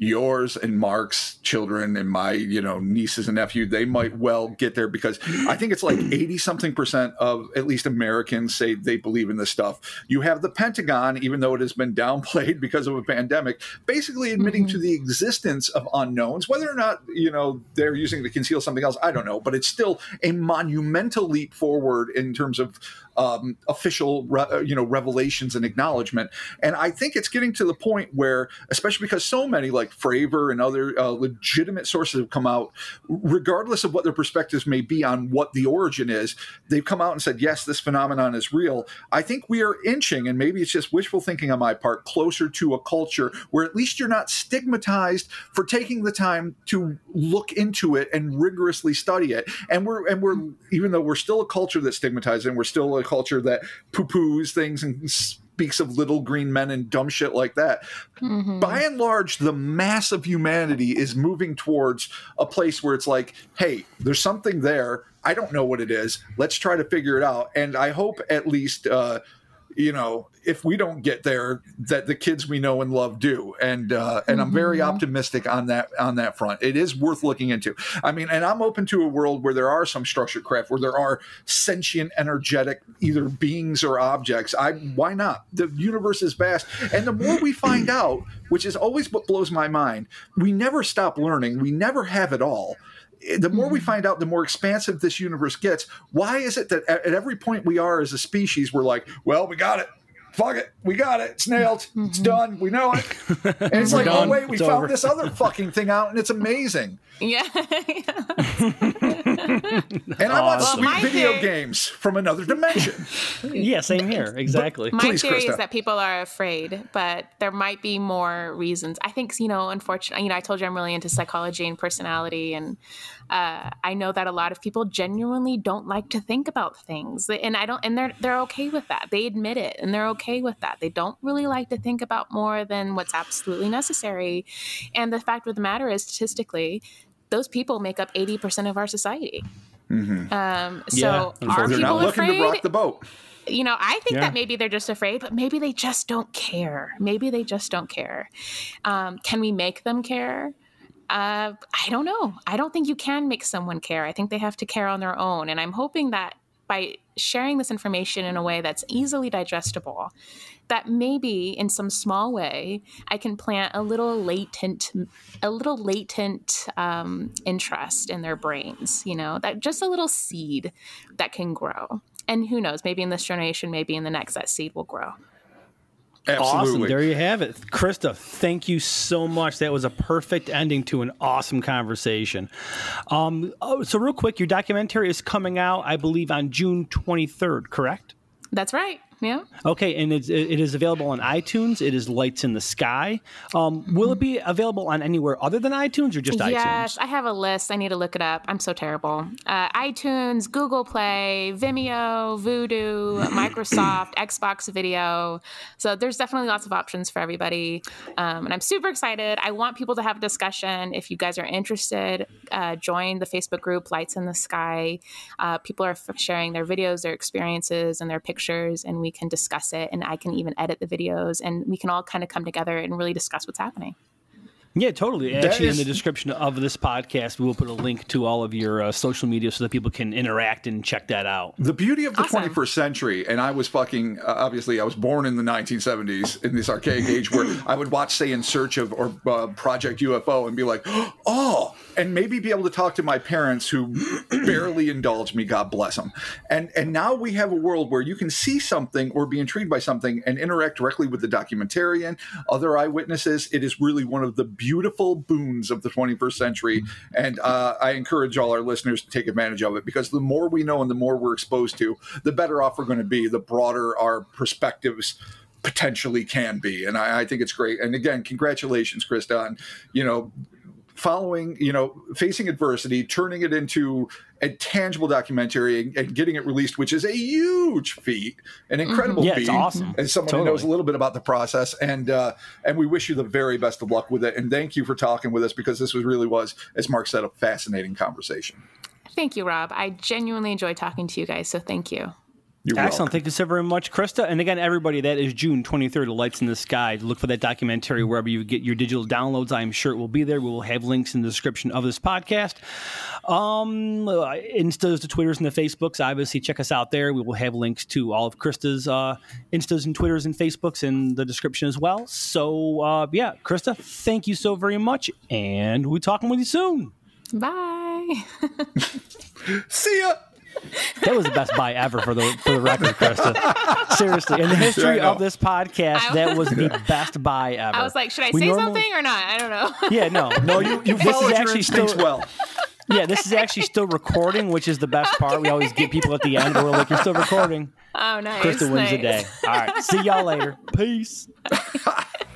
yours and Mark's children and my, you know, nieces and nephew, they might well get there because I think it's like (clears throat) 80 something percent of at least Americans say they believe in this stuff. You have the Pentagon, even though it has been (laughs) downplayed because of a pandemic, basically admitting mm-hmm. to the existence of unknowns, whether or not, you know, they're using it to conceal something else, I don't know, but it's still a monumental leap forward in terms of um, official, re- you know, revelations and acknowledgement. And I think it's getting to the point where, especially because so many like Fravor and other uh, legitimate sources have come out, regardless of what their perspectives may be on what the origin is, they've come out and said, yes, this phenomenon is real. I think we are inching, and maybe it's just wishful thinking on my part, closer to a culture where at least you're not stigmatized for taking the time to look into it and rigorously study it. And we're and we're even though we're still a culture that's stigmatized and we're still a culture that poo-poos things and speaks of little green men and dumb shit like that. By and large, the mass of humanity is moving towards a place where it's like, hey, there's something there. I don't know what it is. Let's try to figure it out. And I hope at least uh, you know, if we don't get there, that the kids we know and love do. And uh, and I'm very optimistic on that on that front. It is worth looking into. I mean, and I'm open to a world where there are some structured craft, where there are sentient, energetic, either beings or objects. I why not? The universe is vast, and the more we find out, which is always what blows my mind, we never stop learning. We never have it all the more we mm-hmm. find out, the more expansive this universe gets. Why is it that at, at every point we are as a species, we're like, well, we got it. Fuck it. We got it. It's nailed. It's mm-hmm. done. We know it. (laughs) And it's like, oh, done. oh, wait, we It's found over. this other fucking thing out and it's amazing. (laughs) Yeah. (laughs) (laughs) And I want Awesome. sweet my video theory- games from another dimension. (laughs) Yeah, same here. Exactly. My Please, theory Krista. is that people are afraid, but there might be more reasons. I think, you know, unfortunately, you know, I told you I'm really into psychology and personality, and uh, I know that a lot of people genuinely don't like to think about things, and I don't, and they're they're okay with that. They admit it, and they're okay with that. They don't really like to think about more than what's absolutely necessary. And the fact of the matter is, statistically, those people make up eighty percent of our society. Um, Yeah, so are. They're people not looking afraid? to rock the boat. you know, I think Yeah. that maybe they're just afraid, but maybe they just don't care. Maybe they just don't care. Um, can we make them care? Uh, I don't know. I don't think you can make someone care. I think they have to care on their own. And I'm hoping that by sharing this information in a way that's easily digestible, that maybe in some small way I can plant a little latent, a little latent um, interest in their brains. You know, that just a little seed that can grow. And who knows? Maybe in this generation, maybe in the next, that seed will grow. Awesome. There you have it. Krista, thank you so much. That was a perfect ending to an awesome conversation. Um, oh, so, real quick, your documentary is coming out, I believe, on June 23rd, correct? That's right. Yeah. Okay, and it's, it is available on iTunes. It is Lights in the Sky. Um, will it be available on anywhere other than iTunes or just iTunes? Yes. I have a list. I need to look it up. I'm so terrible. Uh, iTunes, Google Play, Vimeo, Vudu, (coughs) Microsoft, Xbox Video. So there's definitely lots of options for everybody. Um, and I'm super excited. I want people to have a discussion. If you guys are interested, uh, join the Facebook group Lights in the Sky. Uh, people are sharing their videos, their experiences, and their pictures, and we can discuss it. And I can even edit the videos, and we can all kind of come together and really discuss what's happening. Yeah, totally. That Actually, is- in the description of this podcast, we will put a link to all of your uh, social media so that people can interact and check that out. The beauty of the Awesome. 21st century, and I was fucking, uh, obviously, I was born in the 1970s in this archaic age where I would watch, say, In Search of or uh, Project UFO and be like, (gasps) oh, and maybe be able to talk to my parents who (clears throat) barely indulge me, God bless them. And, and now we have a world where you can see something or be intrigued by something and interact directly with the documentarian, other eyewitnesses. It is really one of the beautiful boons of the 21st century. And uh, I encourage all our listeners to take advantage of it because the more we know and the more we're exposed to, the better off we're going to be, the broader our perspectives potentially can be. And I, I think it's great. And again, congratulations, Krista, on, you know, following, you know, facing adversity, turning it into a tangible documentary and, and getting it released, which is a huge feat, an incredible Yeah, feat. it's awesome. As someone who knows a little bit about the process, and uh, and we wish you the very best of luck with it. And thank you for talking with us because this was really was, as Mark said, a fascinating conversation. Thank you, Rob. I genuinely enjoy talking to you guys, so thank you. You're Excellent. welcome. Thank you so very much, Krista. And again, everybody, that is June 23rd, Lights in the Sky. Look for that documentary wherever you get your digital downloads. I'm sure it will be there. We will have links in the description of this podcast. Um, Instas, the Twitters, and the Facebooks. Obviously, check us out there. We will have links to all of Krista's uh, Instas and Twitters and Facebooks in the description as well. So, uh, yeah, Krista, thank you so very much. And we'll be talking with you soon. Bye. (laughs) See ya. That was the best buy ever for the for the record, Krista. Seriously, in the history Yeah, I know. of this podcast, I- that was the best buy ever. I was like, should I We say normally- something or not? I don't know. (laughs) Yeah, no, No, you you This is followed your actually instincts still- well. yeah. This is actually still recording, which is the best part. We always get people at the end. We're like, "You're still recording." Oh, nice. Krista wins the day. All right, see y'all later. Peace. (laughs) (laughs)